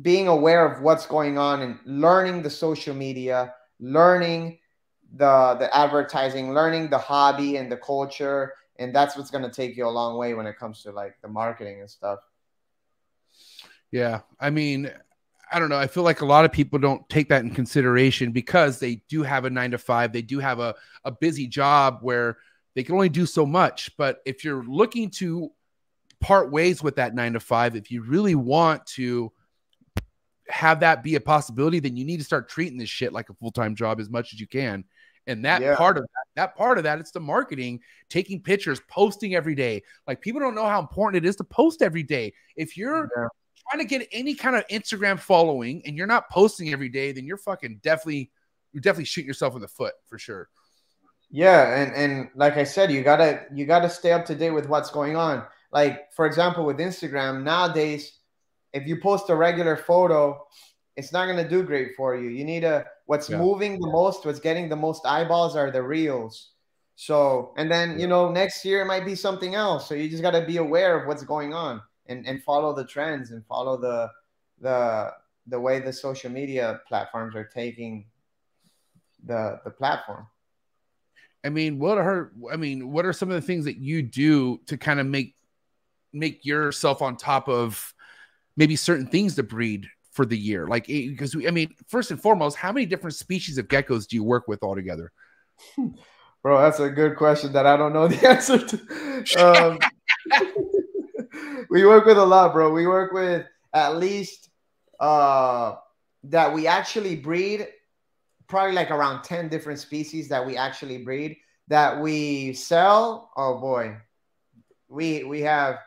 being aware of what's going on and learning the social media, learning the the advertising, learning the hobby and the culture, and that's what's going to take you a long way when it comes to like the marketing and stuff. yeah i mean i don't know i feel like a lot of people don't take that in consideration because they do have a nine to five they do have a, a busy job where they can only do so much but if you're looking to part ways with that nine to five if you really want to have that be a possibility then you need to start treating this shit like a full-time job as much as you can and that Yeah. part of that that part of that it's the marketing taking pictures posting every day like people don't know how important it is to post every day if you're Yeah. Trying to get any kind of instagram following and you're not posting every day then you're fucking definitely you're definitely shooting yourself in the foot for sure Yeah, and and like I said, you gotta you gotta stay up to date with what's going on. Like for example, with Instagram nowadays, if you post a regular photo, it's not gonna do great for you. You need a what's Yeah. moving the most, what's getting the most eyeballs are the reels. So and then you know next year it might be something else. So you just gotta be aware of what's going on and and follow the trends and follow the the the way the social media platforms are taking the the platform. I mean, what are I mean, what are some of the things that you do to kind of make make yourself on top of maybe certain things to breed for the year? Like because I mean, first and foremost, how many different species of geckos do you work with altogether? Bro, that's a good question that I don't know the answer to. Um, we work with a lot, bro. We work with at least uh that we actually breed probably like around 10 different species that we actually breed that we sell. Oh boy. We we have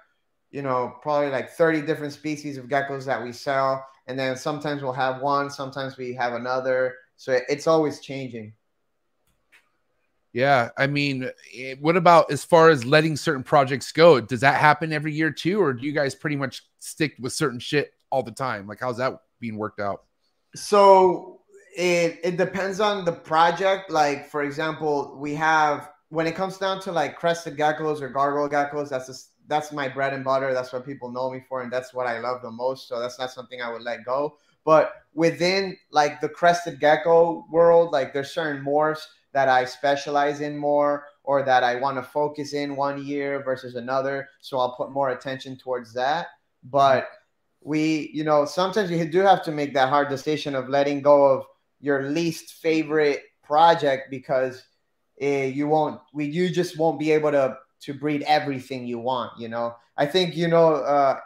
you know probably like 30 different species of geckos that we sell and then sometimes we'll have one, sometimes we have another. So it's always changing. Yeah, I mean, eh, what about as far as letting certain projects go? Does that happen every year too, or do you guys pretty much stick with certain shit all the time? Like, how's that being worked out? So it it depends on the project. Like, for example, we have when it comes down to like crested geckos or gargoyle geckos, that's just that's my bread and butter. That's what people know me for, and that's what I love the most. So that's not something I would let go. But within like the crested gecko world, like there's certain morphs that I specialize in more or that I want to focus in one year versus another. So I'll put more attention towards that. But we, you know, sometimes you do have to make that hard decision of letting go of your least favorite project because uh, you won't, we, you just won't be able to to breed everything you want. You know, I think you know uh,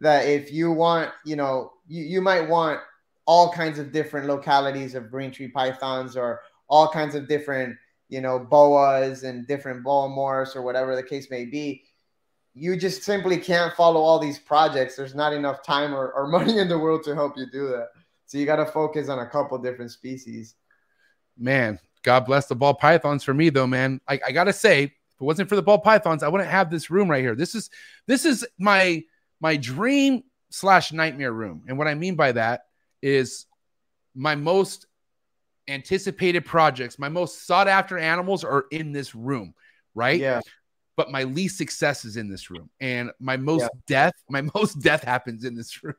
that if you want, you know, you, you might want all kinds of different localities of green tree pythons or all kinds of different, you know, boas and different boa morphs or whatever the case may be. You just simply can't follow all these projects. There's not enough time or, or money in the world to help you do that. So you got to focus on a couple different species. Man, God bless the ball pythons for me though, man. I, I gotta say, if it wasn't for the ball pythons, I wouldn't have this room right here. This is this is my my dream slash nightmare room. And what I mean by that is my most anticipated projects, my most sought after animals are in this room, right? Yeah. But my least success is in this room, and my most Yeah. death, my most death happens in this room.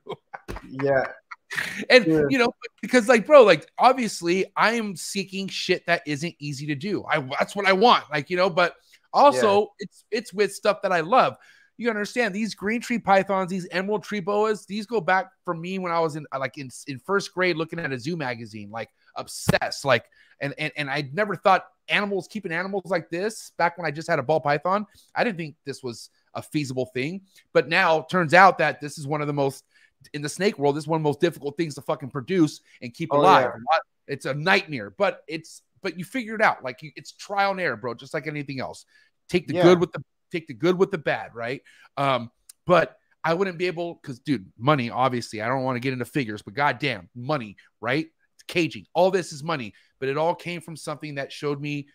Yeah. and Yeah. you know, because like, bro, like obviously, I am seeking shit that isn't easy to do. I that's what I want, like you know, but also it's it's with stuff that I love. You understand these green tree pythons, these emerald tree boas, these go back for me when I was in like in, in first grade looking at a zoo magazine, like obsessed. Like, and and and I never thought animals keeping animals like this back when I just had a ball python. I didn't think this was a feasible thing. But now it turns out that this is one of the most in the snake world, this is one of the most difficult things to fucking produce and keep Oh, alive. yeah. It's a nightmare, but it's but you figure it out. Like you, it's trial and error, bro, just like anything else. Take the Yeah. good with the take the good with the bad, right? Um, but I wouldn't be able because, dude, money. Obviously, I don't want to get into figures, but goddamn, money, right? Caging. All this is money, but it all came from something that showed me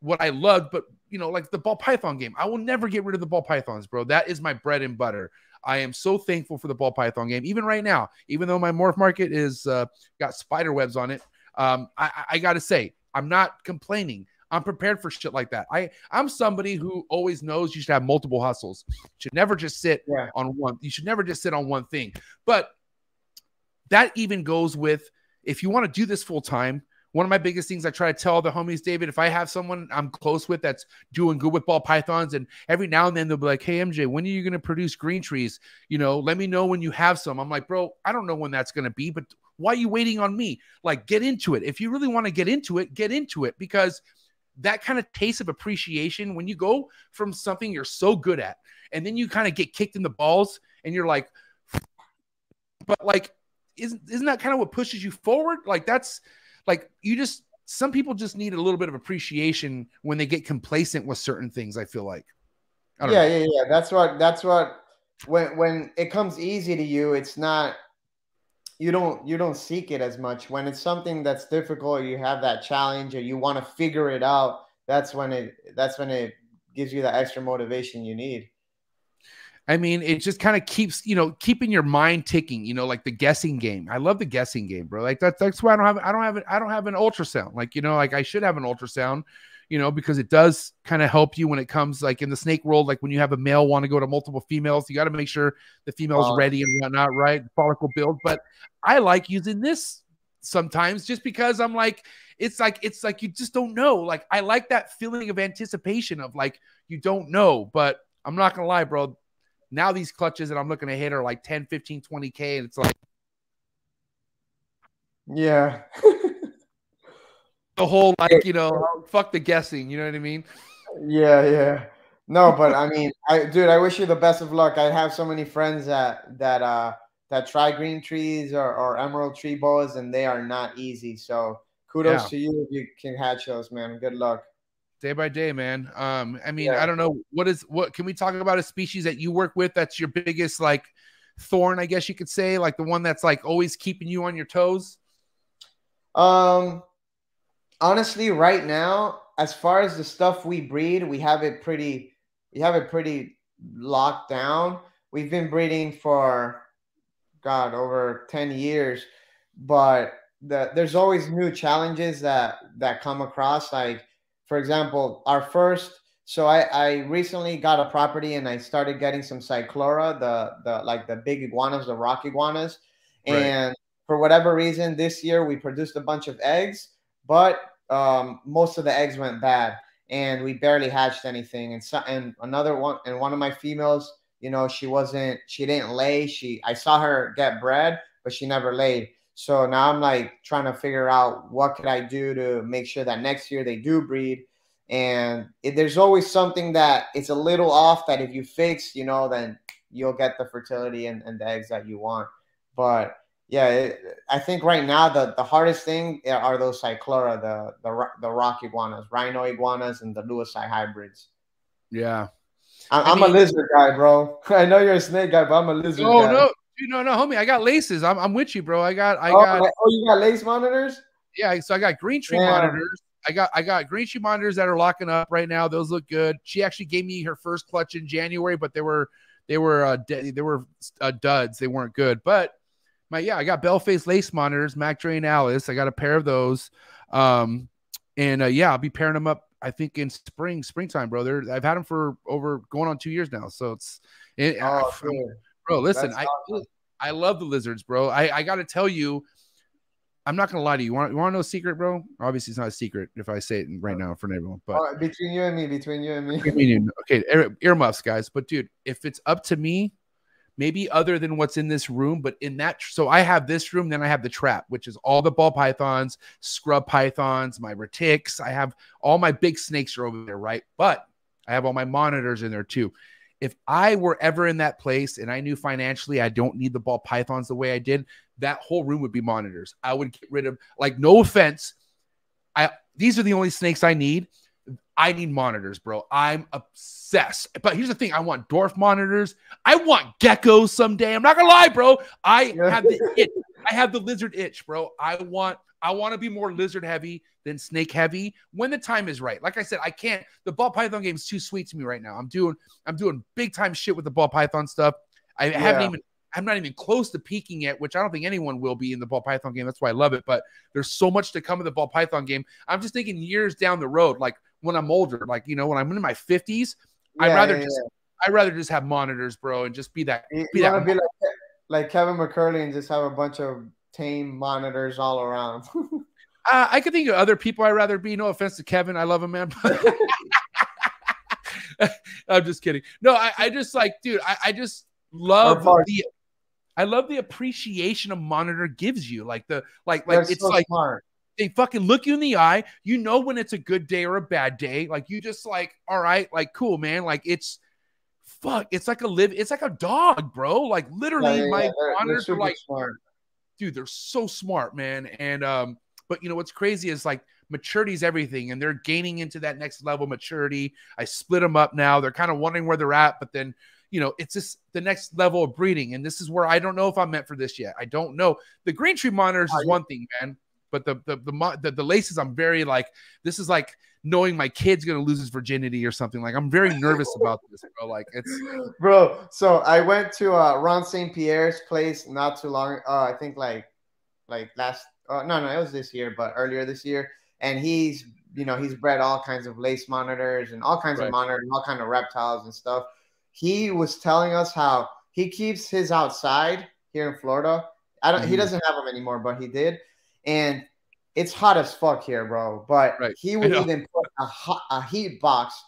what I loved. But you know, like the ball python game, I will never get rid of the ball pythons, bro. That is my bread and butter. I am so thankful for the ball python game, even right now. Even though my morph market is uh, got spider webs on it, um, I, I- I got to say, I'm not complaining. I'm prepared for shit like that. I I'm somebody who always knows you should have multiple hustles. You should never just sit Yeah. on one. You should never just sit on one thing. But that even goes with if you want to do this full time. One of my biggest things I try to tell the homies, David, if I have someone I'm close with that's doing good with ball pythons, and every now and then they'll be like, "Hey MJ, when are you going to produce green trees? You know, let me know when you have some." I'm like, "Bro, I don't know when that's going to be, but why are you waiting on me? Like, get into it. If you really want to get into it, get into it because that kind of taste of appreciation when you go from something you're so good at, and then you kind of get kicked in the balls, and you're like, but like, isn't isn't that kind of what pushes you forward? Like that's like you just some people just need a little bit of appreciation when they get complacent with certain things. I feel like. I yeah, know. yeah, yeah. That's what. That's what. When when it comes easy to you, it's not. You don't you don't seek it as much. When it's something that's difficult, you have that challenge, or you want to figure it out. That's when it. That's when it gives you the extra motivation you need. I mean, it just kind of keeps, you know, keeping your mind ticking, you know, like the guessing game. I love the guessing game, bro. Like that's that's why I don't have I don't have I don't have an ultrasound. Like, you know, like I should have an ultrasound, you know, because it does kind of help you when it comes like in the snake world, like when you have a male want to go to multiple females, you got to make sure the female's Wow. ready and whatnot, right? Follicle build. But I like using this sometimes just because I'm like, it's like it's like you just don't know. Like I like that feeling of anticipation of like you don't know, but I'm not gonna lie, bro. Now these clutches that I'm looking to hit are like 10, 15, 20K. And it's like Yeah. the whole like, you know, fuck the guessing, you know what I mean? yeah, yeah. No, but I mean, I dude, I wish you the best of luck. I have so many friends that that uh that try green trees or, or emerald tree boas, and they are not easy. So kudos Yeah. to you if you can hatch those, man. Good luck. Day by day, man. Um, I mean, Yeah. I don't know what is what. Can we talk about a species that you work with that's your biggest like thorn? I guess you could say, like the one that's like always keeping you on your toes. Um, honestly, right now, as far as the stuff we breed, we have it pretty, we have it pretty locked down. We've been breeding for, God, over ten years, but the there's always new challenges that that come across. Like, for example, our first. So I, I recently got a property and I started getting some Cyclura, the the like the big iguanas, the rock iguanas, Right. and for whatever reason this year we produced a bunch of eggs but um, most of the eggs went bad and we barely hatched anything and so, and another one and one of my females you know she wasn't she didn't lay she i saw her get bred but she never laid so now i'm like trying to figure out what could i do to make sure that next year they do breed and it, there's always something that it's a little off that if you fix you know then you'll get the fertility and, and the eggs that you want but yeah, it, I think right now the, the hardest thing eh, are those Cyclura, the the ro- the rock iguanas, rhino iguanas, and the lewisite hybrids. Yeah. I'm, I I'm mean- a lizard guy, bro. I know you're a snake guy, but I'm a lizard Oh guy. no, dude, no, no, homie. I got laces. I'm, I'm with you, bro. I got, I oh, got, oh, you got lace monitors? yeah. So I got green tree Damn. monitors. I got, I got green tree monitors that are locking up right now. Those look good. She actually gave me her first clutch in January, but they were, they were, uh, they were uh, duds. They weren't good. But my, yeah, I got bell phase lace monitors, Mac Dre and Alice. I got a pair of those. Um, and uh, yeah, I'll be pairing them up. I think in spring, springtime, brother. I've had them for over going on two years now. So it's, it, Oh. Bro listen i awesome. i love the lizards bro. I i gotta tell you i'm not gonna lie to you. You want, you want to know a secret bro? Obviously it's not a secret if i say it right now for everyone but Oh, between you and me, between you and me. I mean, okay ear- earmuffs guys. But dude if it's up to me maybe other than what's in this room but in that so i have this room then i have the trap which is all the ball pythons scrub pythons my retics. I have all my big snakes are over there right? But i have all my monitors in there too if I were ever in that place and I knew financially I don't need the ball pythons the way I did, that whole room would be monitors. I would get rid of like no offense. I these are the only snakes I need. I need monitors, bro. I'm obsessed. But here's the thing: I want dwarf monitors. I want geckos someday. I'm not gonna lie, bro. I have the itch. I have the lizard itch, bro. I want I want to be more lizard heavy than snake heavy when the time is right. Like I said, I can't. The ball python game is too sweet to me right now. I'm doing I'm doing big time shit with the ball python stuff. I haven't even I'm not even close to peaking yet, which I don't think anyone will be in the ball python game. That's why I love it. But there's so much to come in the ball python game. I'm just thinking years down the road, like when I'm older, like you know, when I'm in my 50s, I'd rather yeah, just I'd rather just have monitors, bro, and just be that. yeah. You, be that want to be like, like Kevin McCurley and just have a bunch of tame monitors all around. Uh, I could think of other people I'd rather be. No offense to Kevin, I love him, man. I'm just kidding. No, I, I just like, dude, I, I just love the, I love the appreciation a monitor gives you. Like the, like, They're like it's so like smart. they fucking look you in the eye. You know when it's a good day or a bad day. Like you just like, all right, like cool, man. Like it's fuck. It's like a live. It's like a dog, bro. Like literally, yeah, my yeah. They're- they're monitors are like smart. Dude, they're so smart, man. And um, but you know what's crazy is like maturity is everything, and they're gaining into that next level maturity. I split them up now. They're kind of wondering where they're at, but then you know it's just the next level of breeding, and this is where I don't know if I'm meant for this yet. I don't know. The green tree monitors is one thing, man. But the the the, the the laces, I'm very like this is like knowing my kid's gonna lose his virginity or something. Like I'm very nervous about this, bro. Like it's Bro, so I went to uh, Ron St. Pierre's place not too long. Uh, I think like, like last. Uh, no, no, it was this year, but earlier this year. And he's, you know, he's bred all kinds of lace monitors and all kinds Right. of monitors, all kind of reptiles and stuff. He was telling us how he keeps his outside here in Florida. I don't. He Mhm. doesn't have them anymore, but he did. And it's hot as fuck here, bro. But Right. he would even put a hot, a heat box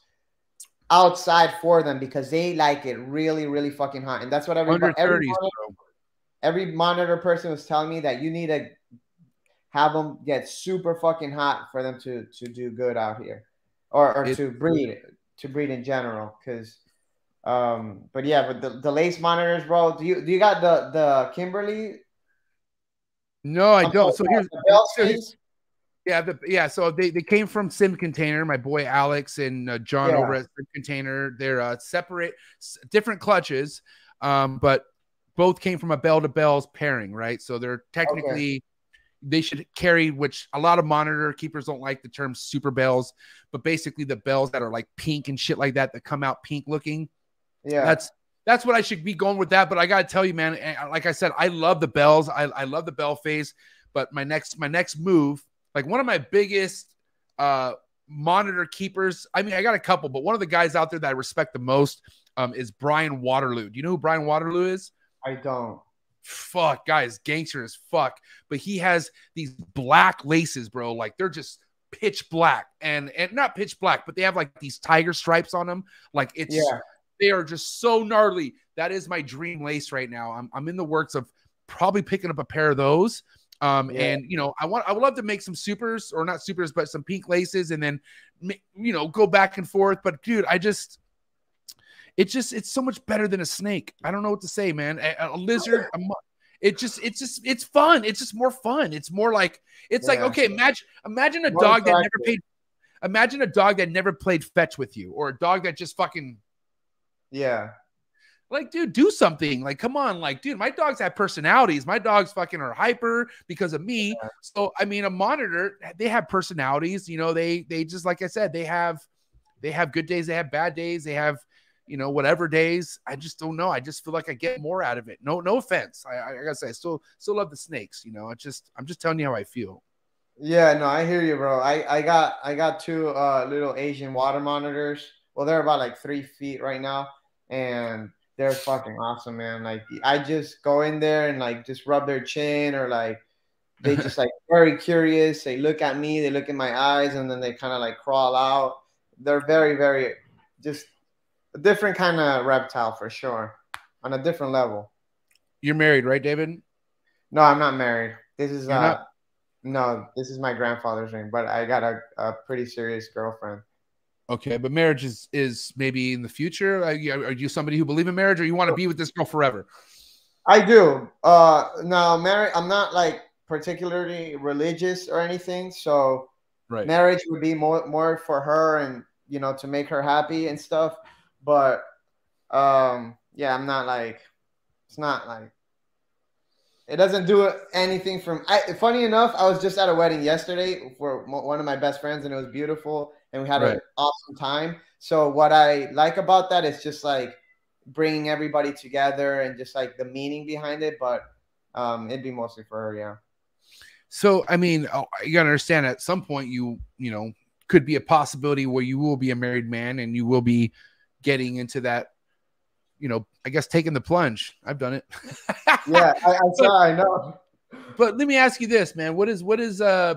outside for them because they like it really, really fucking hot. And that's what everybody, every, monitor, every monitor person was telling me that you need to have them get super fucking hot for them to to do good out here or, or It- to breed to breed in general. Because, um, but yeah, but the, the lace monitors, bro. Do you do you got the the Kimberly? No, I don't. So here's, so here's yeah, the, yeah. So they, they came from Sim Container. My boy Alex and uh, John Yeah. over at Sim Container. They're uh, separate, different clutches, um, but both came from a bell to bells pairing, right? So they're technically they should carry, which a lot of monitor keepers don't like the term super bells, but basically the bells that are like pink and shit like that that come out pink looking. yeah. That's that's what I should be going with that. But I gotta tell you, man, eh, like I said, I love the bells. I, I love the bell phase. But my next my next move, like one of my biggest uh monitor keepers. I mean, I got a couple, but one of the guys out there that I respect the most um is Brian Waterloo. Do you know who Brian Waterloo is? I don't. Fuck, guys, gangster as fuck. But he has these black laces, bro. Like they're just pitch black and and not pitch black, but they have like these tiger stripes on them. Like it's Yeah. They are just so gnarly. That is my dream lace right now. I'm, I'm in the works of probably picking up a pair of those. Um, Yeah. and you know, I want I would love to make some supers or not supers, but some pink laces, and then you know go back and forth. But dude, I just it's just it's so much better than a snake. I don't know what to say, man. A, a lizard, a it just it's just it's fun. It's just more fun. It's more like it's like okay, imagine imagine a More dog that never paid. Imagine a dog that never played fetch with you, or a dog that just fucking Yeah. like, dude, do something. Like, come on, like, dude, my dogs have personalities. My dogs fucking are hyper because of me. So, I mean, a monitor, they have personalities. You know, they they just like I said, they have they have good days, they have bad days, they have you know whatever days. I just don't know. I just feel like I get more out of it. No, no offense. I, I gotta say, I still still love the snakes. You know, I just I'm just telling you how I feel. Yeah, no, I hear you, bro. I, I got I got two uh little Asian water monitors. Well, they're about like three feet right now, and they're fucking awesome, man. Like I just go in there and like just rub their chin or like they just like very curious. They look at me, they look in my eyes, and then they kind of like crawl out. They're very, very just a different kind of reptile for sure, on a different level. You're married, right, David? No, I'm not married. This is uh no, this is my grandfather's ring, but I got a, a pretty serious girlfriend. Okay, but marriage is is maybe in the future. Are you, are you somebody who believe in marriage, or you want to be with this girl forever? I do. Uh now marriage I'm not like particularly religious or anything, so Right. marriage would be more more for her and you know to make her happy and stuff. But um yeah, I'm not like it's not like it doesn't do anything from I funny enough, I was just at a wedding yesterday for one of my best friends and it was beautiful and we had Right. an awesome time. So what I like about that is just like bringing everybody together and just like the meaning behind it, but um it'd be mostly for her, yeah. So, I mean, oh, you gotta understand. At some point, you you know could be a possibility where you will be a married man and you will be getting into that. You know, I guess taking the plunge. I've done it. Yeah, I, I saw I know. but let me ask you this, man. What is what is uh?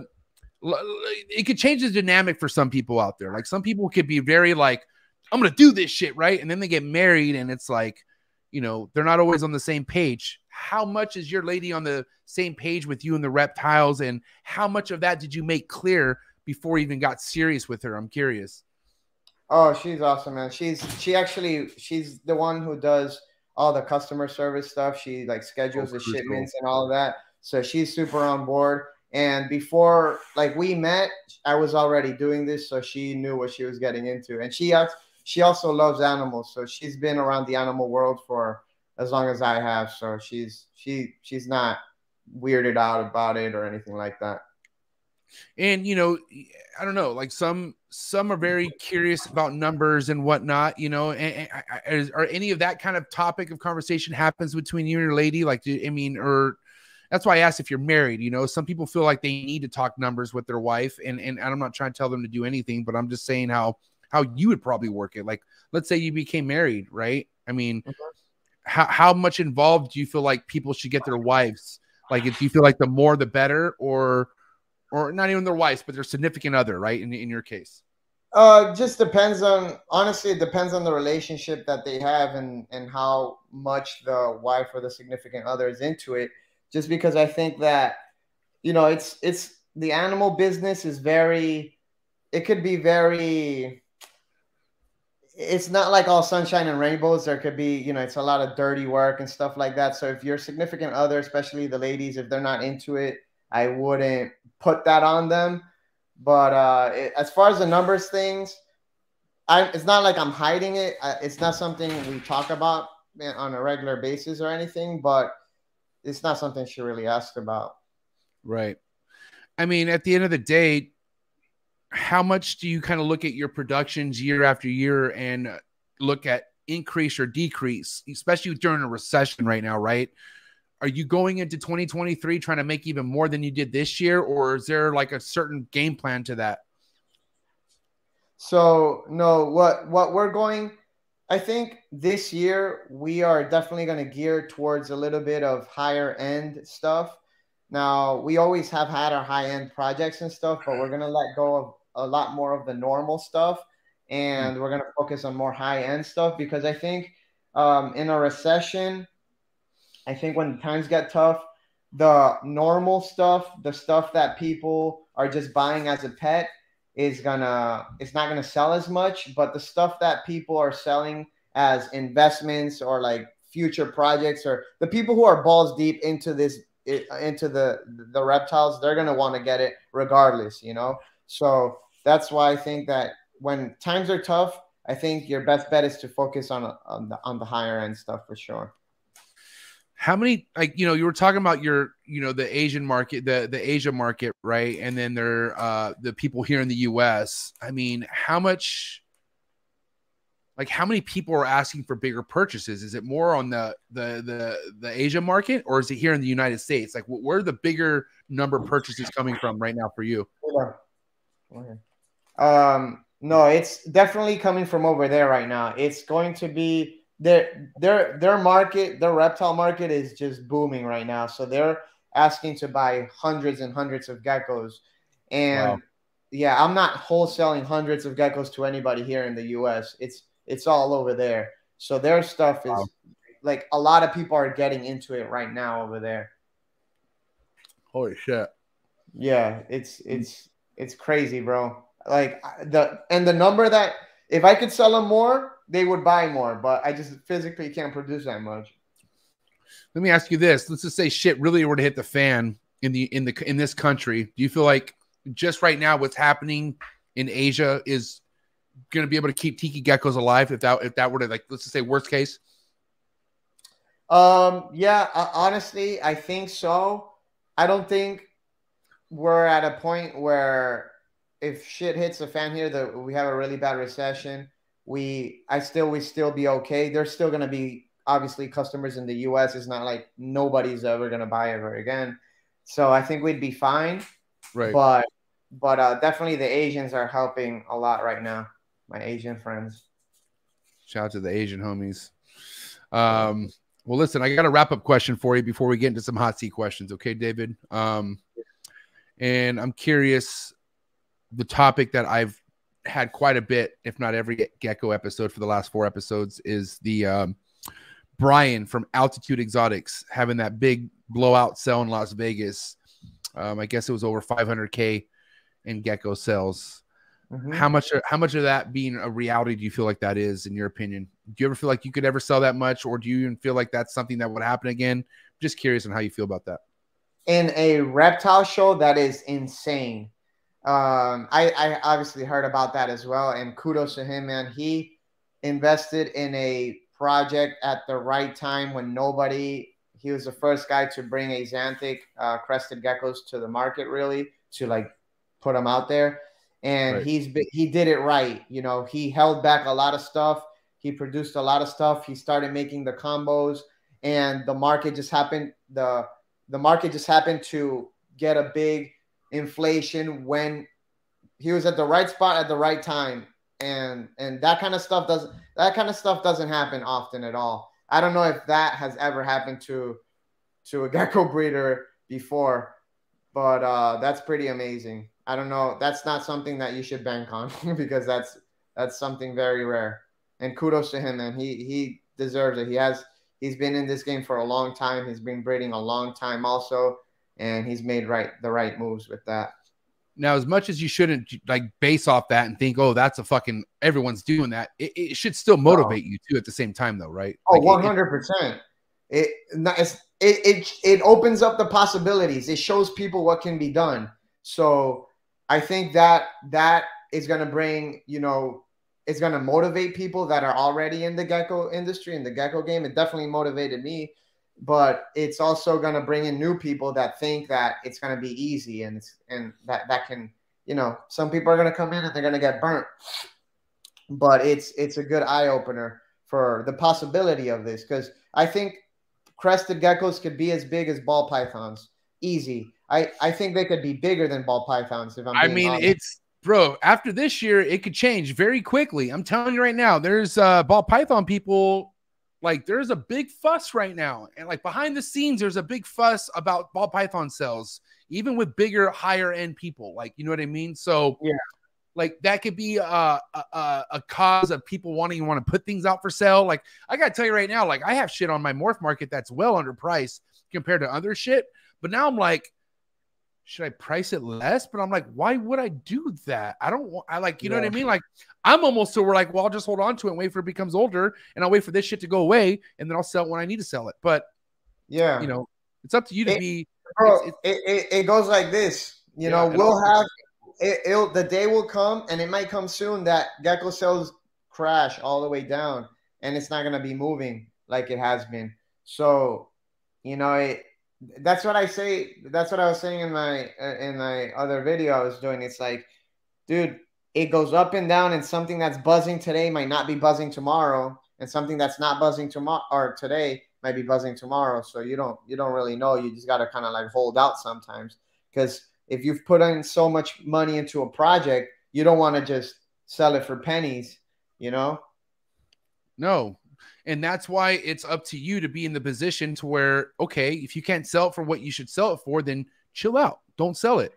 It could change the dynamic for some people out there. Like some people could be very like, I'm gonna do this shit right, and then they get married, and it's like, you know, they're not always on the same page. How much is your lady on the same page with you and the reptiles, and how much of that did you make clear before you even got serious with her? I'm curious. Oh, she's awesome, man. She's she actually she's the one who does all the customer service stuff. She like schedules Oh, the shipments and all of that. So she's super on board. And before like we met, I was already doing this, so she knew what she was getting into. And she she also loves animals, so she's been around the animal world for as long as I have. So she's she she's not weirded out about it or anything like that. and you know i don't know like some some are very curious about numbers and whatnot you know and, and I- are any of that kind of topic of conversation happens between you and your lady like do, i mean or that's why i asked if you're married you know some people feel like they need to talk numbers with their wife and and i'm not trying to tell them to do anything but i'm just saying how how you would probably work it like let's say you became married right i mean how, how much involved do you feel like people should get their wives like do you feel like the more the better or or not even their wives, but their significant other, right? In, in your case. Uh, just depends on honestly, it depends on the relationship that they have and and how much the wife or the significant other is into it. Just because I think that you know it's it's the animal business is very, it could be very. it's not like all sunshine and rainbows. There could be, you know, it's a lot of dirty work and stuff like that. So if your significant other, especially the ladies, if they're not into it, I wouldn't put that on them. But uh, it, as far as the numbers things, I, it's not like I'm hiding it. I, it's not something we talk about on a regular basis or anything, but it's not something she really asked about. Right. I mean, at the end of the day, how much do you kind of look at your productions year after year and look at increase or decrease, especially during a recession right now, right? Are you going into 2023 trying to make even more than you did this year, or is there like a certain game plan to that? So no, what what we're going, I think this year we are definitely going to gear towards a little bit of higher end stuff. Now we always have had our high end projects and stuff, but we're going to let go of a lot more of the normal stuff and we're going to focus on more high end stuff because I think um, in a recession, I think when times get tough, the normal stuff, the stuff that people are just buying as a pet, is gonna it's not gonna sell as much. But the stuff that people are selling as investments or like future projects or the people who are balls deep into this into the the reptiles, they're gonna want to get it regardless, you know. So that's why I think that when times are tough, I think your best bet is to focus on on the on the higher end stuff for sure. How many like you know you were talking about your you know the Asian market the the Asia market right? And then there uh the people here in the US I mean how much like how many people are asking for bigger purchases? Is it more on the the the the Asia market or is it here in the United States? Like where are the bigger number of purchases coming from right now for you? Um, no, it's definitely coming from over there right now. It's going to be their their their market, their reptile market is just booming right now. So they're asking to buy hundreds and hundreds of geckos. And wow. yeah, I'm not wholesaling hundreds of geckos to anybody here in the US. It's it's all over there. So their stuff is wow. like a lot of people are getting into it right now over there. Holy shit. Yeah, it's it's it's crazy, bro. Like the and the number that if I could sell them more, they would buy more, but I just physically can't produce that much. Let me ask you this. Let's just say shit really were to hit the fan in the in the in this country. Do you feel like just right now what's happening in Asia is going to be able to keep tiki geckos alive if that if that were to like let's just say worst case? Um yeah, uh, honestly, I think so. I don't think we're at a point where if shit hits the fan here, that we have a really bad recession, we I still we still be okay. There's still gonna be obviously customers in the U.S. It's not like nobody's ever gonna buy ever again. So I think we'd be fine. Right. But but uh, definitely the Asians are helping a lot right now. My Asian friends. Shout out to the Asian homies. Um, well, listen, I got a wrap up question for you before we get into some hot seat questions. Okay, David. Um, and I'm curious the topic that I've had quite a bit, if not every gecko episode for the last four episodes, is the um, Brian from Altitude Exotics having that big blowout sell in Las Vegas. Um, I guess it was over 500k in gecko sales. Mm-hmm. How much? How much of that being a reality do you feel like that is, in your opinion? Do you ever feel like you could ever sell that much, or do you even feel like that's something that would happen again? just curious on how you feel about that. In a reptile show, that is insane. Um, I, I obviously heard about that as well, and kudos to him, man. He invested in a project at the right time when nobody. He was the first guy to bring axanthic uh, crested geckos to the market, really, to like put them out there. And right. he's he did it right. You know, he held back a lot of stuff. He produced a lot of stuff. He started making the combos, and the market just happened. the The market just happened to get a big inflation when he was at the right spot at the right time. And and that kind of stuff doesn't that kind of stuff doesn't happen often at all. I don't know if that has ever happened to to a gecko breeder before but uh that's pretty amazing. I don't know. That's not something that you should bank on because that's that's something very rare. And kudos to him and he he deserves it. He has he's been in this game for a long time. He's been breeding a long time also and he's made right the right moves with that. Now, as much as you shouldn't like base off that and think, oh, that's a fucking everyone's doing that, it, it should still motivate you too at the same time, though, right? Oh, one it- hundred percent. It it it it opens up the possibilities. It shows people what can be done. So I think that that is going to bring you know it's going to motivate people that are already in the gecko industry in the gecko game. It definitely motivated me, but it's also going to bring in new people that think that it's going to be easy and it's, and that that can you know some people are going to come in and they're going to get burnt. But it's it's a good eye opener for the possibility of this because I think crested geckos could be as big as ball pythons. Easy. I, I think they could be bigger than ball pythons if I'm I mean, honest. it's bro. After this year, it could change very quickly. I'm telling you right now. There's uh, ball python people. Like, there's a big fuss right now, and like behind the scenes, there's a big fuss about ball python sales, even with bigger, higher end people. Like, you know what I mean? So, Yeah. like that could be a a, a, a cause of people wanting to want to put things out for sale. Like, I gotta tell you right now, like I have shit on my morph market that's well underpriced compared to other shit, but now I'm like should I price it less? But I'm like, why would I do that? I don't want, I like, you know what I mean? Like, I'm almost so we're like, well, I'll just hold on to it and wait for it becomes older and I'll wait for this shit to go away and then I'll sell it when I need to sell it. But, yeah. you know, it's up to you to It- be, Bro, it's- it, it, it goes like this. You Yeah, know, we'll have it, it'll the day will come and it might come soon that gecko sales crash all the way down and it's not gonna be moving like it has been. So, you know, it, that's what I say. That's what I was saying in my uh, in my other video I was doing. It's like, dude, it goes up and down, and something that's buzzing today might not be buzzing tomorrow, and something that's not buzzing tomorrow or today might be buzzing tomorrow. So you don't you don't really know. You just gotta kind of like hold out sometimes because if you've put in so much money into a project, you don't want to just sell it for pennies. You know? no. And that's why it's up to you to be in the position to where, okay, if you can't sell it for what you should sell it for, then chill out. Don't sell it.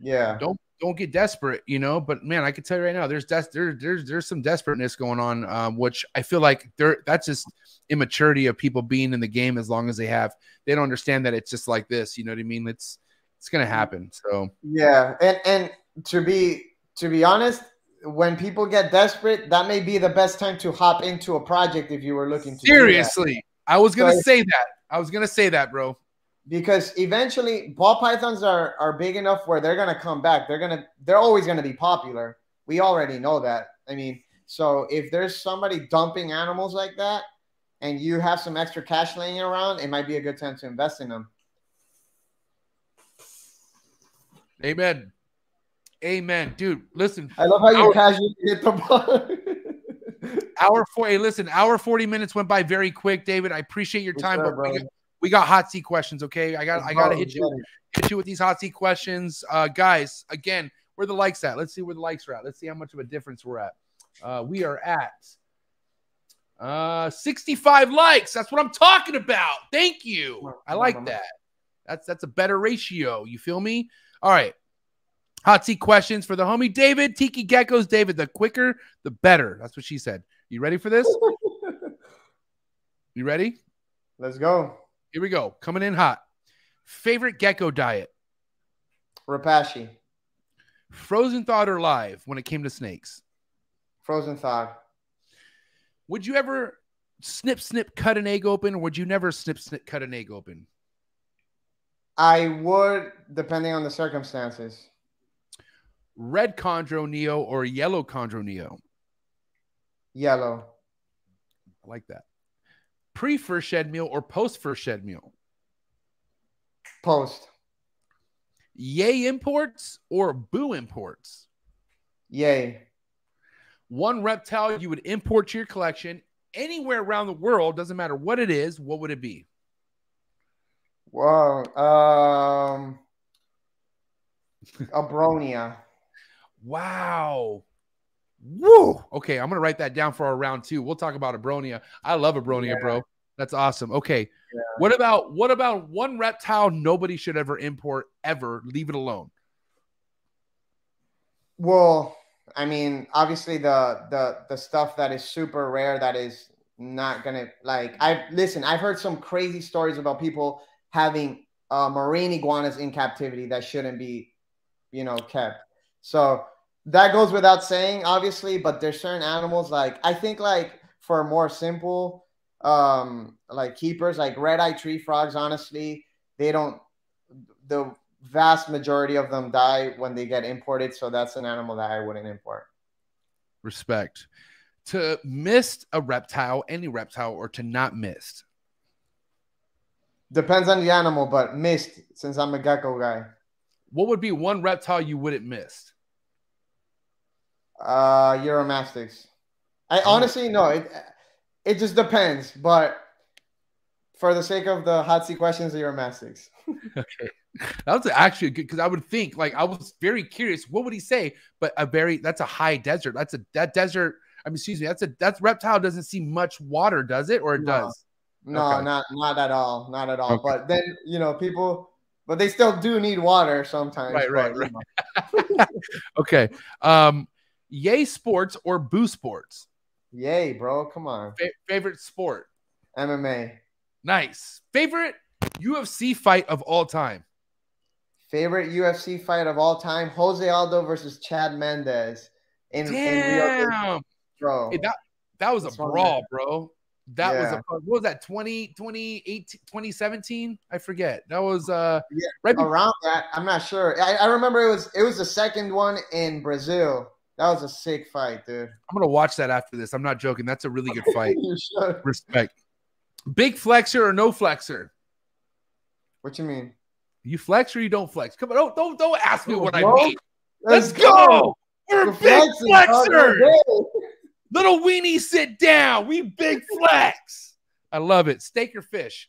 Yeah. don't don't get desperate, you know. But man, I can tell you right now, there's des- there, there's there's some desperateness going on, um, which I feel like there that's just immaturity of people being in the game as long as they have. They don't understand that it's just like this. You know what I mean? It's it's gonna happen. So Yeah, and and to be to be honest, when people get desperate, that may be the best time to hop into a project if you were looking to seriously, I was gonna So- say that. I was gonna say that, bro. because eventually ball pythons are are big enough where they're gonna come back. They're gonna they're always gonna be popular. We already know that. I mean, so if there's somebody dumping animals like that, and you have some extra cash laying around, it might be a good time to invest in them. Amen. Amen, dude. Listen, I love how you Our- casually hit the ball. hour four. Hey, listen, hour forty minutes went by very quick, David. I appreciate your time, but we got, hot seat questions. Okay, I got I got to hit you. hit you with these hot seat questions. Uh, guys, again, where the likes at? Let's see where the likes are at. Let's see how much of a difference we're at. Uh, we are at uh, 65 likes. That's what I'm talking about. Thank you. I like that. That's that's a better ratio. You feel me? All right. Hot seat questions for the homie David. Tiki Geckos, David. The quicker, the better. That's what she said. You ready for this? You ready? Let's go. Here we go. Coming in hot. Favorite gecko diet? Repashy, Frozen thawed or live when it came to snakes? frozen thawed. Would you ever snip, snip, cut an egg open, or would you never snip, snip, cut an egg open? I would, depending on the circumstances. Red chondro neo or yellow chondro neo? Yellow, I like that. Pre first shed meal or post first shed meal? post, Yay imports or boo imports? yay. One reptile you would import to your collection anywhere around the world, doesn't matter what it is, what would it be? Whoa. Um, Abronia. Wow. Woo. Okay, I'm gonna write that down for our round two. We'll talk about Abronia. I love Abronia, Yeah. bro. That's awesome. Okay. What about what about one reptile nobody should ever import ever? Leave it alone. Well, I mean, obviously the the the stuff that is super rare that is not gonna like. I listen. I've heard some crazy stories about people having uh, marine iguanas in captivity that shouldn't be you know, kept. So that goes without saying, obviously, but there's certain animals like I think like for more simple um like keepers like red eye tree frogs, honestly, they don't the vast majority of them die when they get imported. So that's an animal that I wouldn't import. Respect. To mist a reptile, any reptile, or to not mist. Depends on the animal, but mist since I'm a gecko guy. What would be one reptile you wouldn't miss? Uh, Uromastyx. I honestly no. It it just depends, but for the sake of the hot seat questions, Uromastyx. okay, that was actually good because I would think like I was very curious. What would he say? But a very that's a high desert. That's a that desert. I mean, excuse me. That's a that's reptile doesn't see much water, does it? Or it No. does? No, Okay. not not at all, not at all. Okay. But then you know people, but they still do need water sometimes. Right, right, right. you know. Okay. Um, yay sports or boo sports? Yay, bro! Come on, Fa- favorite sport? MMA. Nice. Favorite UFC fight of all time? Favorite UFC fight of all time: Jose Aldo versus Chad Mendes in, in Rio de Damn. Hey, that that was a That's one brawl, bro. That was Yeah. a what was that 20 2018 2017? I forget. That was uh Yeah, right Around that, I'm not sure. I, I remember it was it was the second one in Brazil. That was a sick fight, dude. I'm gonna watch that after this. I'm not joking. That's a really good fight. Respect. Big flexor or no flexor? What you mean? You flex or you don't flex? Come on, don't don't don't ask me what I Bro, mean. Let's go. We're The big flexors. Little weenie, sit down. We big flex. I love it. Steak or fish?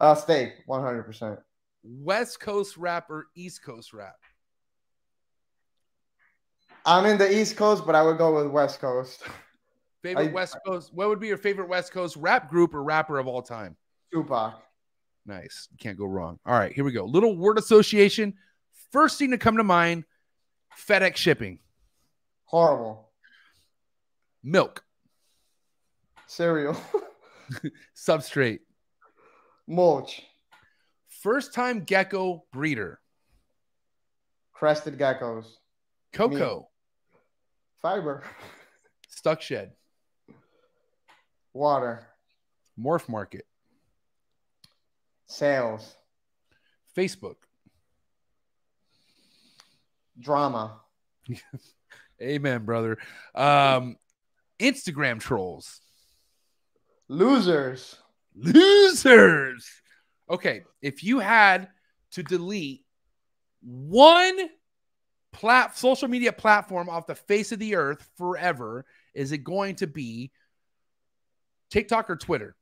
Uh, steak, 100%. West Coast rap or East Coast rap? I'm in the East Coast, but I would go with West Coast. Favorite I- West Coast? What would be your favorite West Coast rap group or rapper of all time? Tupac. Nice. You can't go wrong. All right, here we go. Little word association. First thing to come to mind FedEx shipping, Horrible. milk, Cereal. substrate, Mulch. first time gecko breeder, Crested geckos. cocoa, Fiber. stuck shed, Water. morph market, Sales. Facebook. Drama. Amen, brother. Um, Instagram trolls. Losers. Losers. Okay, if you had to delete one plat social media platform off the face of the earth forever, is it going to be TikTok or Twitter?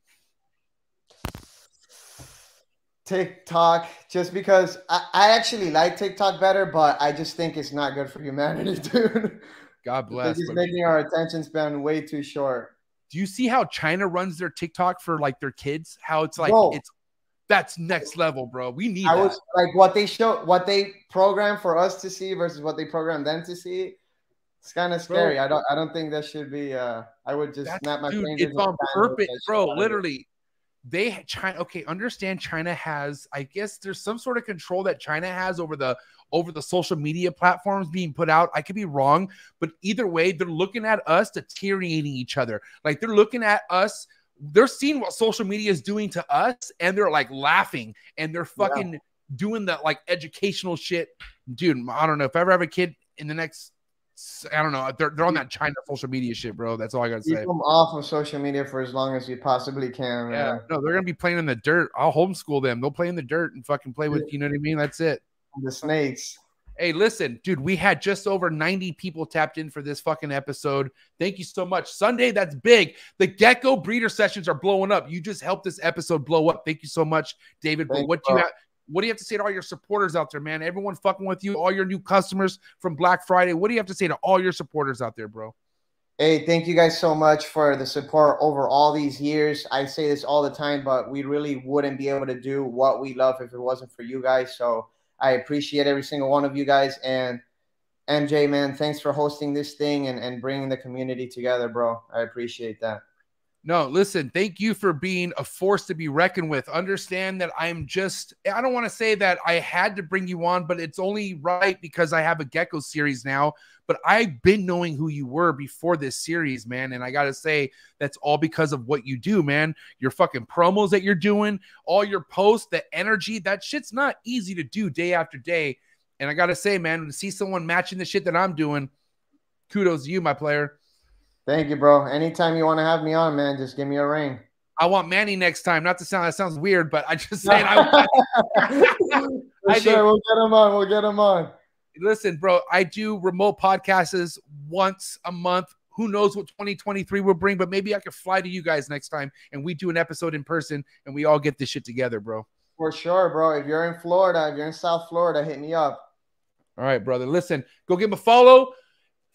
TikTok, just because I, I actually like TikTok better, but I just think it's not good for humanity, dude. God bless. but making our attention span way too short. do you see how China runs their TikTok for like their kids? How it's like Bro. it's that's next level, bro. We need I that. was like what they show, what they program for us to see versus what they program them to see. It's kind of scary. I don't. I don't think that should be. Uh, I would just snap my dude, fingers. it's on purpose, bro. out of it. Literally, they China. Okay, understand China has. I guess there's some sort of control that China has over the over the social media platforms being put out. I could be wrong, but either way, they're looking at us deteriorating each other. Like they're looking at us. They're seeing what social media is doing to us, and they're like laughing, and they're Yeah. fucking doing that like educational shit, dude. I don't know if I ever have a kid in the next. I don't know. They're, they're on that China social media shit, bro. That's all I gotta Keep say. them off of social media for as long as you possibly can. Yeah, no, they're gonna be playing in the dirt. I'll homeschool them. They'll play in the dirt and fucking play with you know what I mean. That's it. The snakes. Hey, listen, dude, we had just over 90 people tapped in for this fucking episode. Thank you so much. Sunday, that's big. The gecko breeder sessions are blowing up. You just helped this episode blow up. Thank you so much, David. But what do you have? What do you have to say to all your supporters out there, man? Everyone fucking with you, all your new customers from Black Friday. What do you have to say to all your supporters out there, bro? Hey, thank you guys so much for the support over all these years. I say this all the time, but we really wouldn't be able to do what we love if it wasn't for you guys. So I appreciate every single one of you guys. And MJ, man, thanks for hosting this thing and, and bringing the community together, bro. I appreciate that. No, listen, thank you for being a force to be reckoned with. Understand that I'm just, I don't want to say that I had to bring you on, but it's only right because I have a Gecko series now. But I've been knowing who you were before this series, man. And I got to say, that's all because of what you do, man. Your fucking promos that you're doing, all your posts, the energy, that shit's not easy to do day after day. And I got to say, man, to see someone matching the shit that I'm doing, kudos to you, my player. Thank you, bro. Anytime you want to have me on, man, just give me a ring. I want Manny next time. Not to sound that sounds weird, but I just saying I, I sure, do. we'll get him on. We'll get him on. Listen, bro, I do remote podcasts once a month. Who knows what 2023 will bring, but maybe I could fly to you guys next time and we do an episode in person and we all get this shit together, bro. For sure, bro. If you're in Florida, if you're in South Florida, hit me up. All right, brother. Listen, go give him a follow.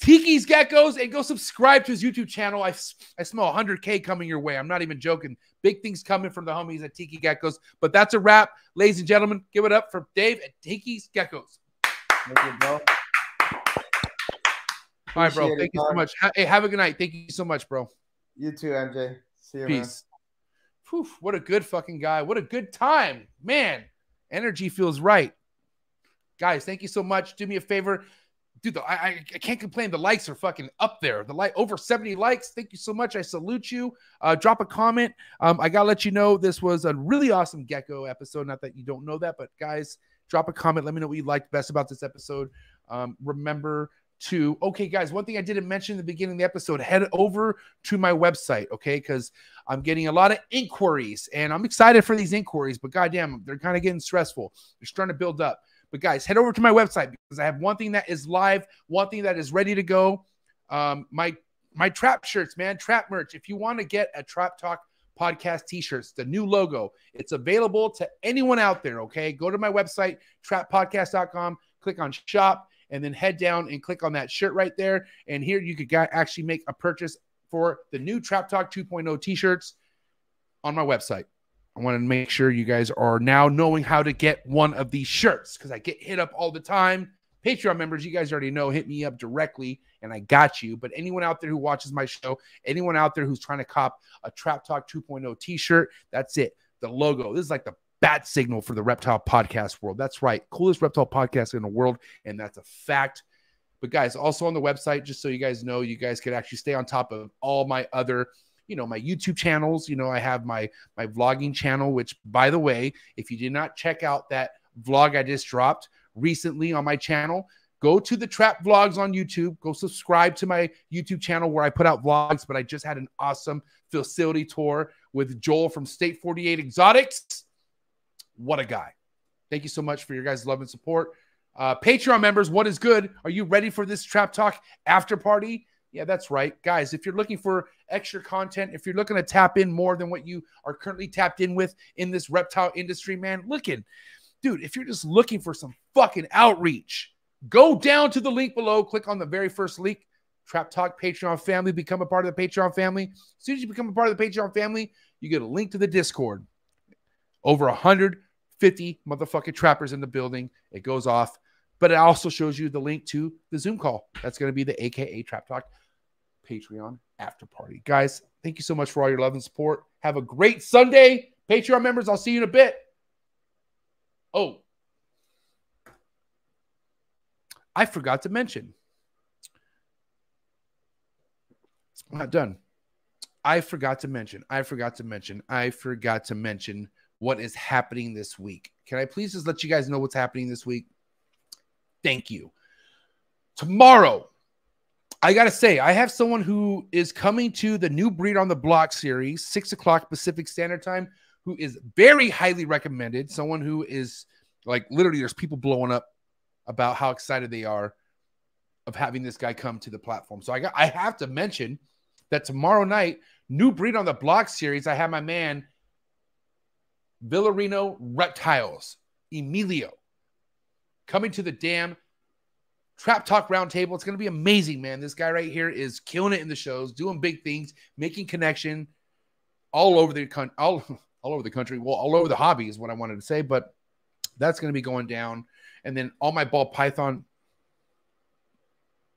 Tiki's Geckos and go subscribe to his YouTube channel. I, I smell 100K coming your way. I'm not even joking. Big things coming from the homies at Tiki Geckos. But that's a wrap. Ladies and gentlemen, give it up for Dave at Tiki's Geckos. Thank you, bro. All right, bro. Thank you so much. Hey, have a good night. Thank you so much, bro. You too, MJ. See you, Peace. Whew, what a good fucking guy. What a good time. Man, energy feels right. Guys, thank you so much. Do me a favor dude, the, I, I can't complain. The likes are fucking up there. The like over 70 likes. Thank you so much. I salute you. Uh, drop a comment. Um, I gotta let you know this was a really awesome gecko episode. Not that you don't know that, but guys, drop a comment. Let me know what you liked best about this episode. Um, remember to okay, guys. One thing I didn't mention in the beginning of the episode: head over to my website, okay? Because I'm getting a lot of inquiries, and I'm excited for these inquiries. But goddamn, they're kind of getting stressful. They're starting to build up. But guys, head over to my website because I have one thing that is live, one thing that is ready to go. Um, my my trap shirts, man, trap merch. If you want to get a Trap Talk podcast t-shirts, the new logo, it's available to anyone out there. Okay, go to my website, trappodcast.com, click on shop, and then head down and click on that shirt right there. And here you could actually make a purchase for the new Trap Talk 2.0 t-shirts on my website. I want to make sure you guys are now knowing how to get one of these shirts because I get hit up all the time. Patreon members, you guys already know, hit me up directly and I got you. But anyone out there who watches my show, anyone out there who's trying to cop a Trap Talk 2.0 t shirt, that's it. The logo. This is like the bat signal for the reptile podcast world. That's right. Coolest reptile podcast in the world. And that's a fact. But guys, also on the website, just so you guys know, you guys could actually stay on top of all my other you know my youtube channels you know i have my my vlogging channel which by the way if you did not check out that vlog i just dropped recently on my channel go to the trap vlogs on youtube. Go subscribe to my youtube channel where i put out vlogs but i just had an awesome facility tour with joel from state 48 exotics. What a guy. Thank you so much for your guys love and support. Uh, patreon members what is good? Are you ready for this trap talk after party? Yeah, that's right. Guys, if you're looking for extra content, if you're looking to tap in more than what you are currently tapped in with in this reptile industry, man, looking, dude, if you're just looking for some fucking outreach, go down to the link below, click on the very first link, Trap Talk Patreon family, become a part of the Patreon family. As soon as you become a part of the Patreon family, you get a link to the Discord. Over 150 motherfucking trappers in the building. It goes off but it also shows you the link to the Zoom call. That's going to be the AKA Trap Talk Patreon after party. Guys, thank you so much for all your love and support. Have a great Sunday. Patreon members, I'll see you in a bit. Oh, I forgot to mention. I'm not done. I forgot to mention. I forgot to mention. I forgot to mention what is happening this week. Can I please just let you guys know what's happening this week? Thank you. Tomorrow, I gotta say, I have someone who is coming to the new Breed on the Block series, six o'clock Pacific Standard Time, who is very highly recommended. Someone who is like literally, there's people blowing up about how excited they are of having this guy come to the platform. So I got, I have to mention that tomorrow night, new Breed on the Block series, I have my man Villarino Reptiles, Emilio, coming to the damn Trap Talk Roundtable. It's going to be amazing, man. This guy right here is killing it in the shows, doing big things, making connection all over the country, all, all over the country. Well, all over the hobby is what I wanted to say, but that's going to be going down. And then all my ball python,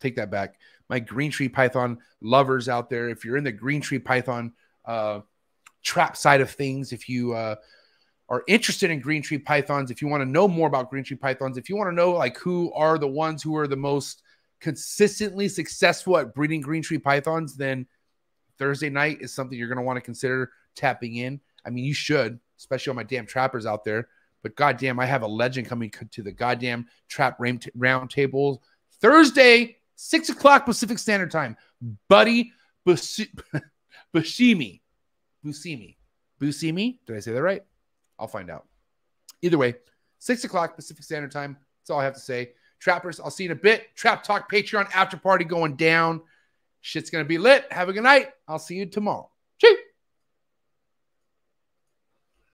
take that back. My green tree python lovers out there, if you're in the green tree python uh, trap side of things. If you uh, are interested in green tree pythons, if you want to know more about green tree pythons, if you want to know like who are the ones who are the most consistently successful at breeding green tree pythons, then Thursday night is something you're going to want to consider tapping in. I mean, you should, especially on my damn trappers out there. But goddamn, I have a legend coming to the goddamn trap round table Thursday, six o'clock Pacific Standard Time. Buddy Bushimi. Busimi. Busimi. Did I say that right? I'll find out. Either way, six o'clock Pacific Standard Time. That's all I have to say. Trappers, I'll see you in a bit. Trap Talk Patreon after party going down. Shit's going to be lit. Have a good night. I'll see you tomorrow. Cheers.